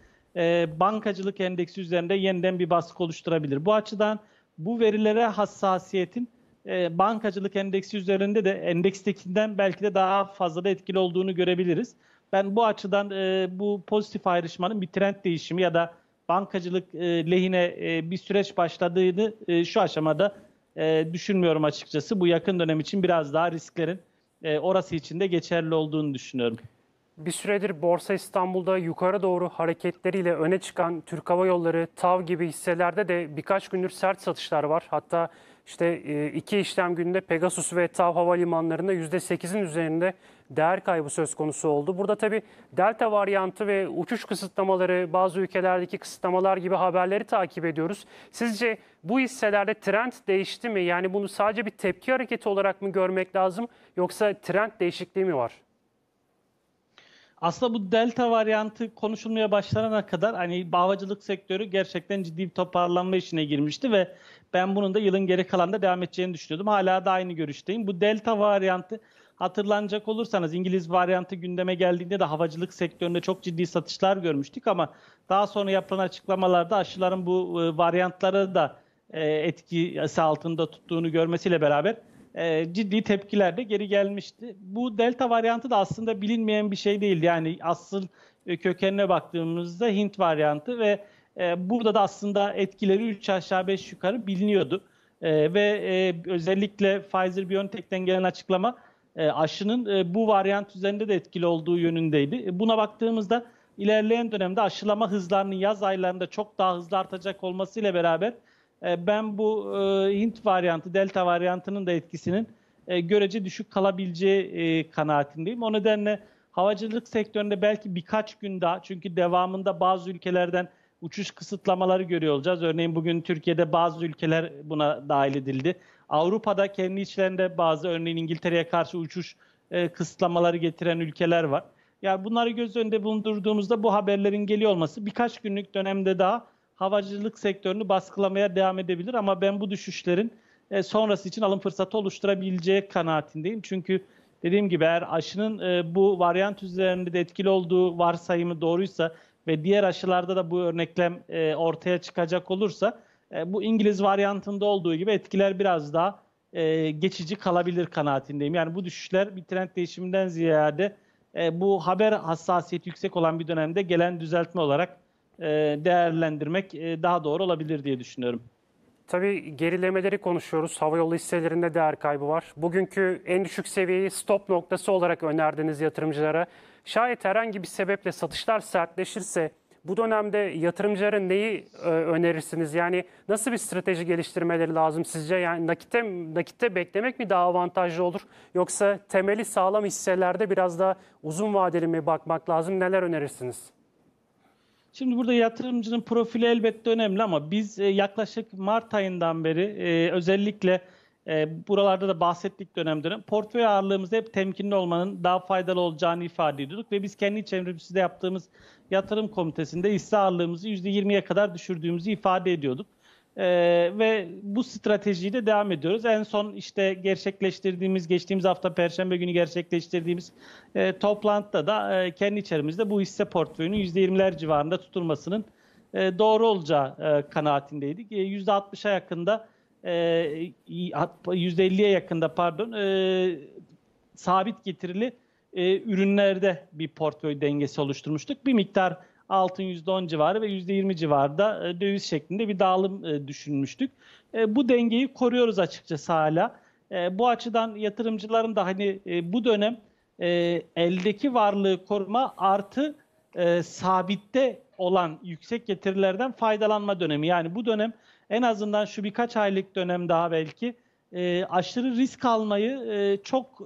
bankacılık endeksi üzerinde yeniden bir baskı oluşturabilir. Bu açıdan bu verilere hassasiyetin e, bankacılık endeksi üzerinde de endekstekinden belki de daha fazla da etkili olduğunu görebiliriz. Ben bu açıdan e, bu pozitif ayrışmanın bir trend değişimi ya da bankacılık e, lehine e, bir süreç başladığını e, şu aşamada e, düşünmüyorum açıkçası. Bu yakın dönem için biraz daha risklerin e, orası için de geçerli olduğunu düşünüyorum. Bir süredir Borsa İstanbul'da yukarı doğru hareketleriyle öne çıkan Türk Hava Yolları, TAV gibi hisselerde de birkaç gündür sert satışlar var. Hatta işte e, iki işlem gününde Pegasus ve TAV havalimanlarında %8'in üzerinde değer kaybı söz konusu oldu. Burada tabii delta varyantı ve uçuş kısıtlamaları, bazı ülkelerdeki kısıtlamalar gibi haberleri takip ediyoruz. Sizce bu hisselerde trend değişti mi? Yani bunu sadece bir tepki hareketi olarak mı görmek lazım yoksa trend değişikliği mi var? Aslında bu delta varyantı konuşulmaya başlanana kadar hani havacılık sektörü gerçekten ciddi bir toparlanma işine girmişti ve ben bunun da yılın geri kalanında devam edeceğini düşünüyordum. Hala da aynı görüşteyim. Bu delta varyantı hatırlanacak olursanız İngiliz varyantı gündeme geldiğinde de havacılık sektöründe çok ciddi satışlar görmüştük ama daha sonra yapılan açıklamalarda aşıların bu e, varyantları da e, etkisi altında tuttuğunu görmesiyle beraber e, ciddi tepkiler de geri gelmişti. Bu delta varyantı da aslında bilinmeyen bir şey değildi. Yani asıl e, kökenine baktığımızda Hint varyantı ve e, burada da aslında etkileri 3 aşağı 5 yukarı biliniyordu. E, ve e, özellikle Pfizer-BioNTech'ten gelen açıklama e, aşının e, bu varyant üzerinde de etkili olduğu yönündeydi. E, buna baktığımızda ilerleyen dönemde aşılama hızlarının yaz aylarında çok daha hızlı artacak olmasıyla beraber ben bu e, Hint varyantı, Delta varyantının da etkisinin e, görece düşük kalabileceği e, kanaatindeyim. O nedenle havacılık sektöründe belki birkaç gün daha çünkü devamında bazı ülkelerden uçuş kısıtlamaları görüyor olacağız. Örneğin bugün Türkiye'de bazı ülkeler buna dahil edildi. Avrupa'da kendi içlerinde bazı örneğin İngiltere'ye karşı uçuş e, kısıtlamaları getiren ülkeler var. Yani bunları göz önünde bulundurduğumuzda bu haberlerin geliyor olması birkaç günlük dönemde daha havacılık sektörünü baskılamaya devam edebilir ama ben bu düşüşlerin e, sonrası için alım fırsatı oluşturabileceği kanaatindeyim. Çünkü dediğim gibi eğer aşının e, bu varyant üzerinde de etkili olduğu varsayımı doğruysa ve diğer aşılarda da bu örneklem e, ortaya çıkacak olursa bu İngiliz varyantında olduğu gibi etkiler biraz daha geçici kalabilir kanaatindeyim. Yani bu düşüşler bir trend değişiminden ziyade bu haber hassasiyeti yüksek olan bir dönemde gelen düzeltme olarak değerlendirmek e, daha doğru olabilir diye düşünüyorum. Tabii gerilemeleri konuşuyoruz. Havayolu hisselerinde değer kaybı var. Bugünkü en düşük seviyeyi stop noktası olarak önerdiniz yatırımcılara. Şayet herhangi bir sebeple satışlar sertleşirse bu dönemde yatırımcılara neyi e, önerirsiniz? Yani nasıl bir strateji geliştirmeleri lazım sizce? Yani nakitte, nakitte beklemek mi daha avantajlı olur? Yoksa temeli sağlam hisselerde biraz daha uzun vadeli mi bakmak lazım? Neler önerirsiniz? Şimdi burada yatırımcının profili elbette önemli ama biz e, yaklaşık Mart ayından beri e, özellikle e, buralarda da bahsettik dönem dönem portföy ağırlığımızda hep temkinli olmanın daha faydalı olacağını ifade ediyorduk ve biz kendi çevremizde yaptığımız yatırım komitesinde hisse ağırlığımızı %20'ye kadar düşürdüğümüzü ifade ediyorduk. Ee, ve bu stratejiyi de devam ediyoruz. En son işte gerçekleştirdiğimiz, geçtiğimiz hafta Perşembe günü gerçekleştirdiğimiz e, toplantıda da e, kendi içerimizde bu hisse portföyünün %20'ler civarında tutulmasının e, doğru olacağı e, kanaatindeydik. E, %60'a yakında, e, %50'ye yakında pardon, e, sabit getirili e, ürünlerde bir portföy dengesi oluşturmuştuk. Bir miktar altın %10 civarı ve %20 civarında e, döviz şeklinde bir dağılım e, düşünmüştük. E, bu dengeyi koruyoruz açıkçası hala. Bu açıdan yatırımcıların da hani bu dönem eldeki varlığı koruma artı sabitte olan yüksek getirilerden faydalanma dönemi. Yani bu dönem en azından şu birkaç aylık dönem daha belki aşırı risk almayı çok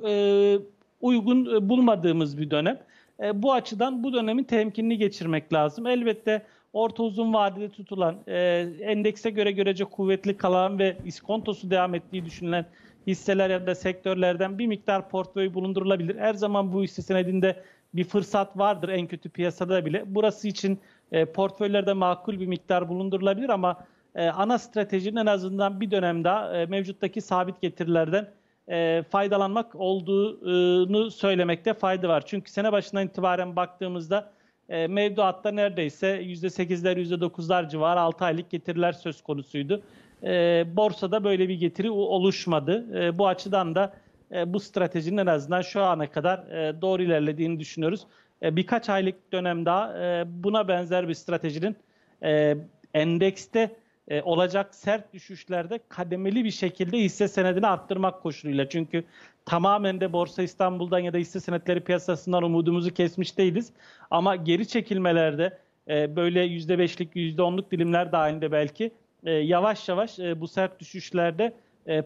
uygun bulmadığımız bir dönem. E, bu açıdan bu dönemi temkinli geçirmek lazım. Elbette orta uzun vadede tutulan, e, endekse göre görece kuvvetli kalan ve iskontosu devam ettiği düşünülen hisseler ya da sektörlerden bir miktar portföy bulundurulabilir. Her zaman bu hisse senedinde bir fırsat vardır en kötü piyasada bile. Burası için e, portföylerde makul bir miktar bulundurulabilir ama e, ana stratejinin en azından bir dönem daha e, mevcuttaki sabit getirilerden e, faydalanmak olduğunu söylemekte fayda var. Çünkü sene başından itibaren baktığımızda e, mevduatta neredeyse %8'ler %9'lar civarı 6 aylık getiriler söz konusuydu. E, borsada böyle bir getiri oluşmadı. E, bu açıdan da e, bu stratejinin en azından şu ana kadar e, doğru ilerlediğini düşünüyoruz. E, birkaç aylık dönem daha e, buna benzer bir stratejinin e, endekste e, olacak sert düşüşlerde kademeli bir şekilde hisse senedini arttırmak koşuluyla. Çünkü tamamen de Borsa İstanbul'dan ya da hisse senetleri piyasasından umudumuzu kesmiş değiliz. Ama geri çekilmelerde e, böyle %5'lik %10'luk dilimler dahilinde belki e, yavaş yavaş bu sert düşüşlerde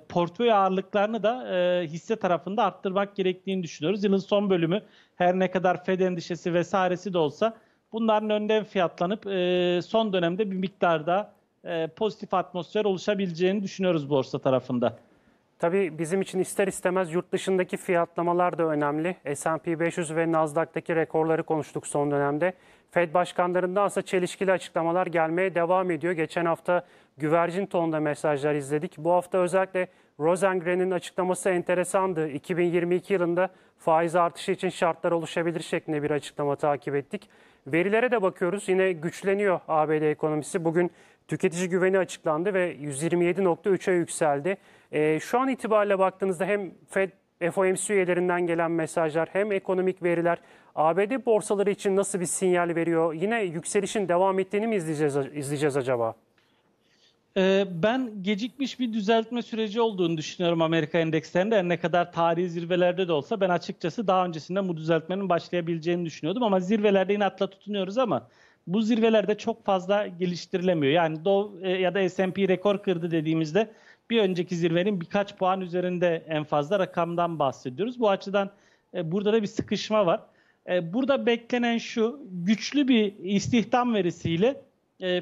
portföy ağırlıklarını da hisse tarafında arttırmak gerektiğini düşünüyoruz. Yılın son bölümü her ne kadar Fed endişesi vesairesi de olsa bunların önden fiyatlanıp son dönemde bir miktar daha e, pozitif atmosfer oluşabileceğini düşünüyoruz borsa tarafında. Tabii bizim için ister istemez yurt dışındaki fiyatlamalar da önemli. S&P 500 ve Nasdaq'taki rekorları konuştuk son dönemde. Fed başkanlarındansa çelişkili açıklamalar gelmeye devam ediyor. Geçen hafta güvercin tonda mesajlar izledik. Bu hafta özellikle Rosengren'in açıklaması enteresandı. 2022 yılında faiz artışı için şartlar oluşabilir şeklinde bir açıklama takip ettik. Verilere de bakıyoruz. Yine güçleniyor ABD ekonomisi. Bugün tüketici güveni açıklandı ve 127.3'e yükseldi. E, şu an itibariyle baktığınızda hem Fed FOMC üyelerinden gelen mesajlar hem ekonomik veriler ABD borsaları için nasıl bir sinyal veriyor? Yine yükselişin devam ettiğini mi izleyeceğiz, izleyeceğiz acaba? Ee, ben gecikmiş bir düzeltme süreci olduğunu düşünüyorum Amerika endekslerinde. Yani ne kadar tarihi zirvelerde de olsa ben açıkçası daha öncesinde bu düzeltmenin başlayabileceğini düşünüyordum. Ama zirvelerde inatla tutunuyoruz ama bu zirvelerde çok fazla geliştirilemiyor. Yani Dow e, ya da S&P rekor kırdı dediğimizde bir önceki zirvenin birkaç puan üzerinde en fazla rakamdan bahsediyoruz. Bu açıdan e, burada da bir sıkışma var. E, burada beklenen şu güçlü bir istihdam verisiyle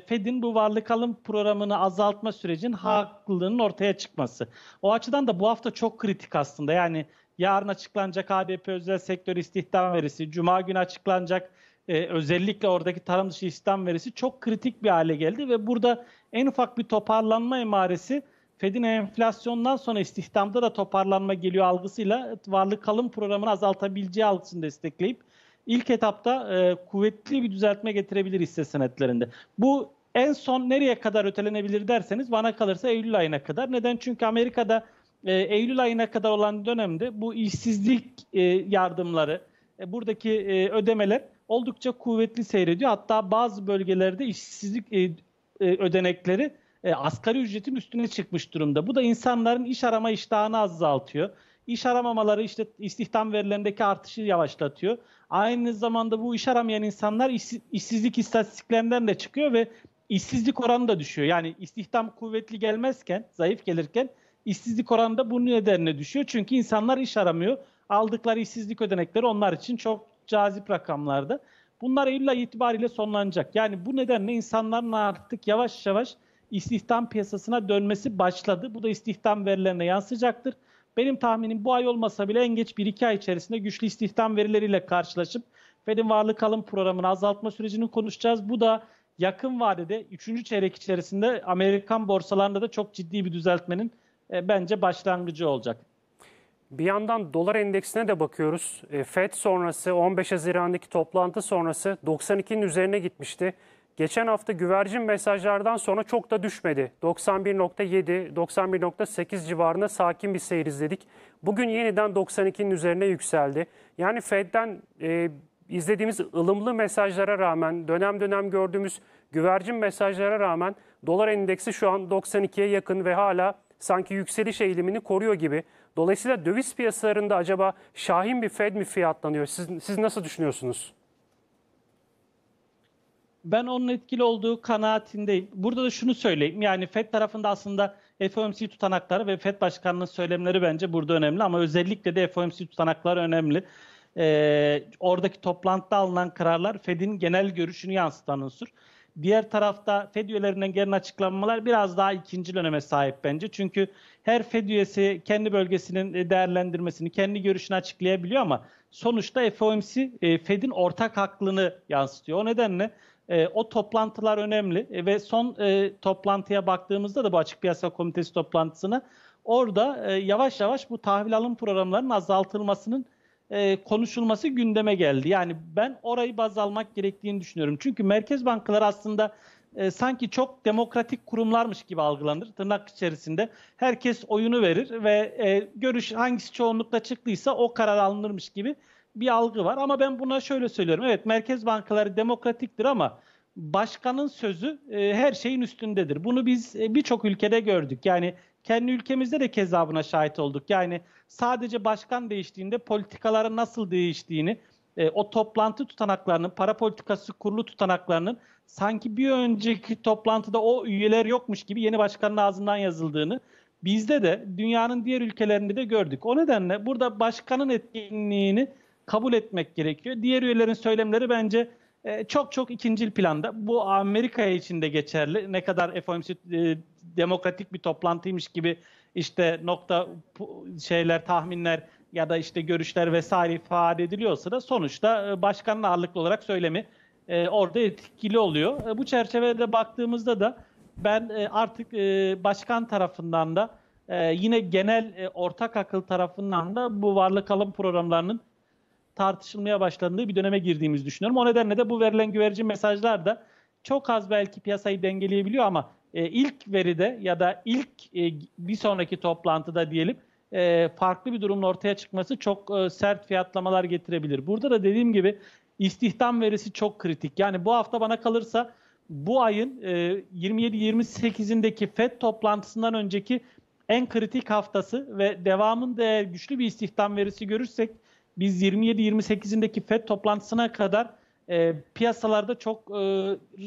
Fed'in bu varlık alım programını azaltma sürecinin haklılığının ortaya çıkması. O açıdan da bu hafta çok kritik aslında. Yani yarın açıklanacak HDP özel sektör istihdam verisi, cuma günü açıklanacak e, özellikle oradaki tarım dışı istihdam verisi çok kritik bir hale geldi ve burada en ufak bir toparlanma emaresi Fed'in enflasyondan sonra istihdamda da toparlanma geliyor algısıyla varlık kalım programını azaltabileceği algısını destekleyip ilk etapta e, kuvvetli bir düzeltme getirebilir hisse senetlerinde. Bu en son nereye kadar ötelenebilir derseniz bana kalırsa Eylül ayına kadar. Neden? Çünkü Amerika'da e, Eylül ayına kadar olan dönemde bu işsizlik e, yardımları, e, buradaki e, ödemeler oldukça kuvvetli seyrediyor. Hatta bazı bölgelerde işsizlik e, e, ödenekleri e, asgari ücretin üstüne çıkmış durumda. Bu da insanların iş arama iştahını azaltıyor. İş aramamaları işte istihdam verilerindeki artışı yavaşlatıyor. Aynı zamanda bu iş aramayan insanlar iş, işsizlik istatistiklerinden de çıkıyor ve işsizlik oranı da düşüyor. Yani istihdam kuvvetli gelmezken, zayıf gelirken işsizlik oranı da bunun nedenine düşüyor. Çünkü insanlar iş aramıyor. Aldıkları işsizlik ödenekleri onlar için çok cazip rakamlarda. Bunlar Eylül ayı itibariyle sonlanacak. Yani bu nedenle insanların artık yavaş yavaş istihdam piyasasına dönmesi başladı. Bu da istihdam verilerine yansıyacaktır. Benim tahminim bu ay olmasa bile en geç 1-2 ay içerisinde güçlü istihdam verileriyle karşılaşıp Fed'in varlık alım programını azaltma sürecini konuşacağız. Bu da yakın vadede 3. çeyrek içerisinde Amerikan borsalarında da çok ciddi bir düzeltmenin e, bence başlangıcı olacak. Bir yandan dolar endeksine de bakıyoruz. E, Fed sonrası 15 Haziran'daki toplantı sonrası 92'nin üzerine gitmişti. Geçen hafta güvercin mesajlardan sonra çok da düşmedi. 91.7, 91.8 civarında sakin bir seyir izledik. Bugün yeniden 92'nin üzerine yükseldi. Yani Fed'den e, izlediğimiz ılımlı mesajlara rağmen, dönem dönem gördüğümüz güvercin mesajlara rağmen dolar endeksi şu an 92'ye yakın ve hala sanki yükseliş eğilimini koruyor gibi. Dolayısıyla döviz piyasalarında acaba şahin bir Fed mi fiyatlanıyor? Siz, siz nasıl düşünüyorsunuz? ben onun etkili olduğu kanaatindeyim. Burada da şunu söyleyeyim. Yani FED tarafında aslında FOMC tutanakları ve FED başkanının söylemleri bence burada önemli ama özellikle de FOMC tutanakları önemli. Ee, oradaki toplantıda alınan kararlar FED'in genel görüşünü yansıtan unsur. Diğer tarafta FED üyelerinden gelen açıklamalar biraz daha ikinci öneme sahip bence. Çünkü her FED üyesi kendi bölgesinin değerlendirmesini, kendi görüşünü açıklayabiliyor ama sonuçta FOMC e, FED'in ortak haklını yansıtıyor. O nedenle e, o toplantılar önemli e, ve son e, toplantıya baktığımızda da bu açık piyasa komitesi toplantısına orada e, yavaş yavaş bu tahvil alım programlarının azaltılmasının e, konuşulması gündeme geldi. Yani ben orayı baz almak gerektiğini düşünüyorum. Çünkü merkez bankaları aslında e, sanki çok demokratik kurumlarmış gibi algılanır tırnak içerisinde. Herkes oyunu verir ve e, görüş hangisi çoğunlukla çıktıysa o karar alınırmış gibi bir algı var. Ama ben buna şöyle söylüyorum. Evet merkez bankaları demokratiktir ama başkanın sözü her şeyin üstündedir. Bunu biz birçok ülkede gördük. Yani kendi ülkemizde de keza buna şahit olduk. Yani sadece başkan değiştiğinde politikaların nasıl değiştiğini, e, o toplantı tutanaklarının, para politikası kurulu tutanaklarının sanki bir önceki toplantıda o üyeler yokmuş gibi yeni başkanın ağzından yazıldığını bizde de dünyanın diğer ülkelerinde de gördük. O nedenle burada başkanın etkinliğini kabul etmek gerekiyor. Diğer üyelerin söylemleri bence e, çok çok ikincil planda. Bu Amerika için de geçerli. Ne kadar FOMC e, demokratik bir toplantıymış gibi işte nokta şeyler, tahminler ya da işte görüşler vesaire ifade ediliyorsa da sonuçta e, başkanın ağırlıklı olarak söylemi e, orada etkili oluyor. E, bu çerçevede baktığımızda da ben artık başkan tarafından da yine genel ortak akıl tarafından da bu varlık alım programlarının tartışılmaya başlandığı bir döneme girdiğimizi düşünüyorum. O nedenle de bu verilen güvercin mesajlar da çok az belki piyasayı dengeleyebiliyor ama e, ilk veride ya da ilk e, bir sonraki toplantıda diyelim e, farklı bir durumun ortaya çıkması çok e, sert fiyatlamalar getirebilir. Burada da dediğim gibi istihdam verisi çok kritik. Yani bu hafta bana kalırsa bu ayın e, 27-28'indeki FED toplantısından önceki en kritik haftası ve devamında güçlü bir istihdam verisi görürsek biz 27-28'indeki FED toplantısına kadar e, piyasalarda çok e,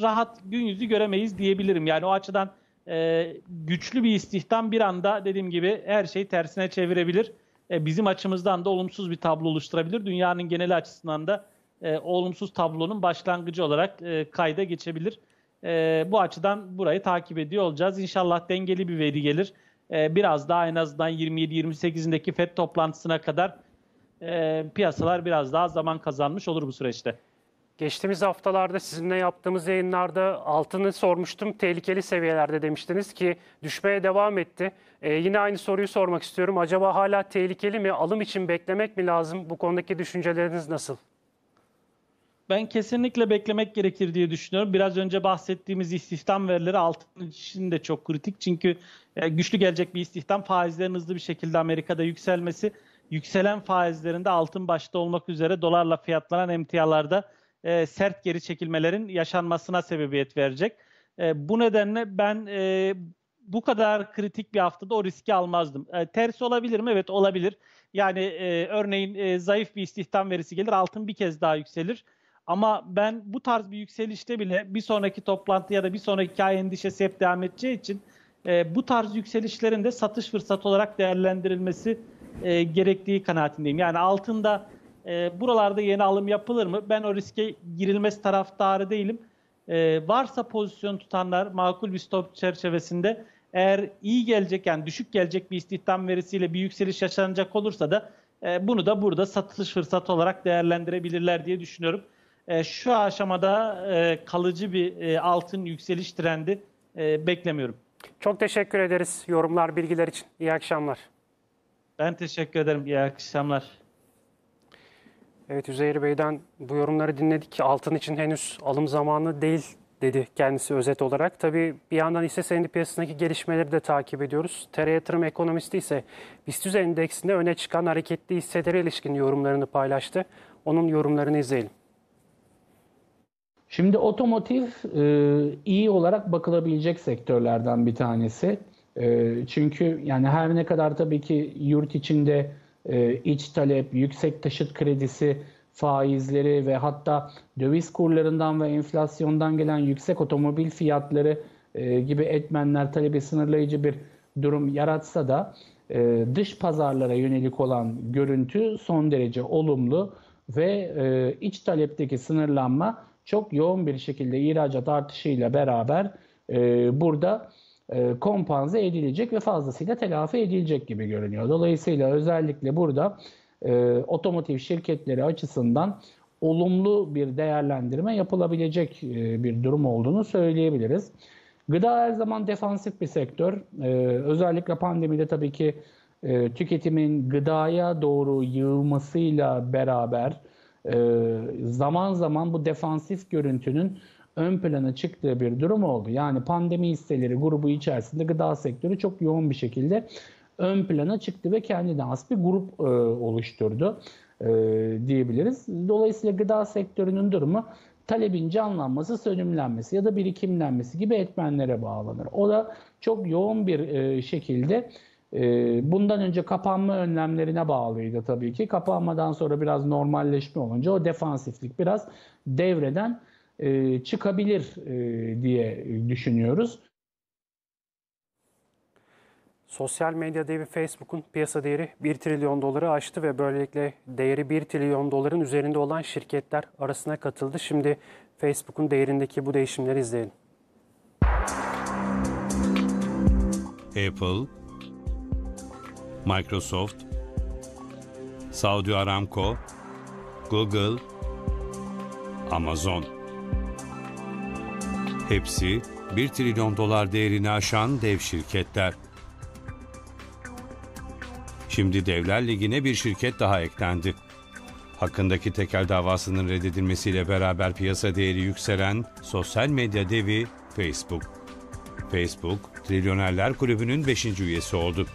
rahat gün yüzü göremeyiz diyebilirim. Yani o açıdan e, güçlü bir istihdam bir anda dediğim gibi her şeyi tersine çevirebilir. E, bizim açımızdan da olumsuz bir tablo oluşturabilir. Dünyanın geneli açısından da e, olumsuz tablonun başlangıcı olarak e, kayda geçebilir. E, bu açıdan burayı takip ediyor olacağız. İnşallah dengeli bir veri gelir. E, biraz daha en azından 27-28'indeki FED toplantısına kadar e, piyasalar biraz daha zaman kazanmış olur bu süreçte. Geçtiğimiz haftalarda sizinle yaptığımız yayınlarda altını sormuştum. Tehlikeli seviyelerde demiştiniz ki düşmeye devam etti. Ee, yine aynı soruyu sormak istiyorum. Acaba hala tehlikeli mi? Alım için beklemek mi lazım? Bu konudaki düşünceleriniz nasıl? Ben kesinlikle beklemek gerekir diye düşünüyorum. Biraz önce bahsettiğimiz istihdam verileri altın için de çok kritik. Çünkü e, güçlü gelecek bir istihdam faizlerin hızlı bir şekilde Amerika'da yükselmesi, yükselen faizlerinde altın başta olmak üzere dolarla fiyatlanan emtialarda e, sert geri çekilmelerin yaşanmasına sebebiyet verecek. E, bu nedenle ben e, bu kadar kritik bir haftada o riski almazdım. E, tersi olabilir mi? Evet olabilir. Yani e, örneğin e, zayıf bir istihdam verisi gelir, altın bir kez daha yükselir. Ama ben bu tarz bir yükselişte bile bir sonraki toplantı ya da bir sonraki ay endişesi hep devam edeceği için e, bu tarz yükselişlerin de satış fırsatı olarak değerlendirilmesi e, gerektiği kanaatindeyim. Yani altında e, buralarda yeni alım yapılır mı? Ben o riske girilmesi taraftarı değilim. E, varsa pozisyon tutanlar makul bir stop çerçevesinde eğer iyi gelecek yani düşük gelecek bir istihdam verisiyle bir yükseliş yaşanacak olursa da e, bunu da burada satış fırsatı olarak değerlendirebilirler diye düşünüyorum. E, şu aşamada e, kalıcı bir e, altın yükseliş trendi e, beklemiyorum. Çok teşekkür ederiz yorumlar, bilgiler için. İyi akşamlar. Ben teşekkür ederim. İyi akşamlar. Evet Üzeyir Bey'den bu yorumları dinledik. Altın için henüz alım zamanı değil dedi kendisi özet olarak. Tabii bir yandan hisse senedi piyasasındaki gelişmeleri de takip ediyoruz. TR Yatırım Ekonomisti ise BIST endeksinde öne çıkan hareketli hisselere ilişkin yorumlarını paylaştı. Onun yorumlarını izleyelim. Şimdi otomotiv e, iyi olarak bakılabilecek sektörlerden bir tanesi. E, çünkü yani her ne kadar tabii ki yurt içinde e, iç talep, yüksek taşıt kredisi faizleri ve hatta döviz kurlarından ve enflasyondan gelen yüksek otomobil fiyatları e, gibi etmenler talebi sınırlayıcı bir durum yaratsa da e, dış pazarlara yönelik olan görüntü son derece olumlu ve e, iç talepteki sınırlanma çok yoğun bir şekilde ihracat artışıyla beraber e, burada e, kompanze edilecek ve fazlasıyla telafi edilecek gibi görünüyor. Dolayısıyla özellikle burada e, otomotiv şirketleri açısından olumlu bir değerlendirme yapılabilecek e, bir durum olduğunu söyleyebiliriz. Gıda her zaman defansif bir sektör. E, özellikle pandemide tabii ki e, tüketimin gıdaya doğru yığılmasıyla beraber e, zaman zaman bu defansif görüntünün ön plana çıktığı bir durum oldu. Yani pandemi hisseleri grubu içerisinde gıda sektörü çok yoğun bir şekilde ön plana çıktı ve kendine has bir grup e, oluşturdu e, diyebiliriz. Dolayısıyla gıda sektörünün durumu talebin canlanması, sönümlenmesi ya da birikimlenmesi gibi etmenlere bağlanır. O da çok yoğun bir e, şekilde e, bundan önce kapanma önlemlerine bağlıydı tabii ki. Kapanmadan sonra biraz normalleşme olunca o defansiflik biraz devreden e, çıkabilir e, diye düşünüyoruz. Sosyal medya devi Facebook'un piyasa değeri 1 trilyon doları aştı ve böylelikle değeri 1 trilyon doların üzerinde olan şirketler arasına katıldı. Şimdi Facebook'un değerindeki bu değişimleri izleyelim. Apple, Microsoft, Saudi Aramco, Google, Amazon. Hepsi 1 trilyon dolar değerini aşan dev şirketler. Şimdi Devler Ligi'ne bir şirket daha eklendi. Hakkındaki tekel davasının reddedilmesiyle beraber piyasa değeri yükselen sosyal medya devi Facebook. Facebook, Trilyonerler Kulübü'nün 5. üyesi oldu.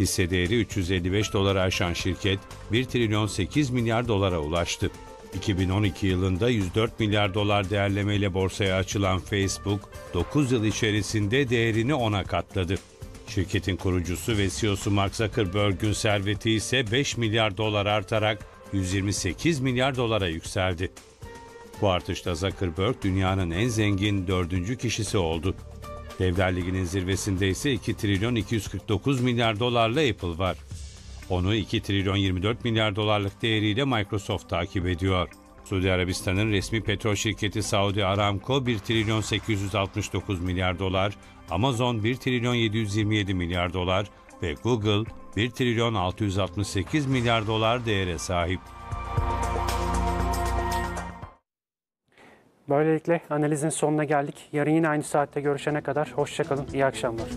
Hisse değeri 355 dolara aşan şirket 1 trilyon 8 milyar dolara ulaştı. 2012 yılında 104 milyar dolar değerlemeyle borsaya açılan Facebook, 9 yıl içerisinde değerini 10'a katladı. Şirketin kurucusu ve CEO'su Mark Zuckerberg'ün serveti ise 5 milyar dolar artarak 128 milyar dolara yükseldi. Bu artışta Zuckerberg dünyanın en zengin dördüncü kişisi oldu. Devler Ligi'nin zirvesinde ise 2 trilyon 249 milyar dolarla Apple var. Onu 2 trilyon 24 milyar dolarlık değeriyle Microsoft takip ediyor. Suudi Arabistan'ın resmi petrol şirketi Saudi Aramco 1 trilyon 869 milyar dolar, Amazon 1 trilyon 727 milyar dolar ve Google 1 trilyon 668 milyar dolar değere sahip. Böylelikle analizin sonuna geldik. Yarın yine aynı saatte görüşene kadar hoşçakalın, iyi akşamlar.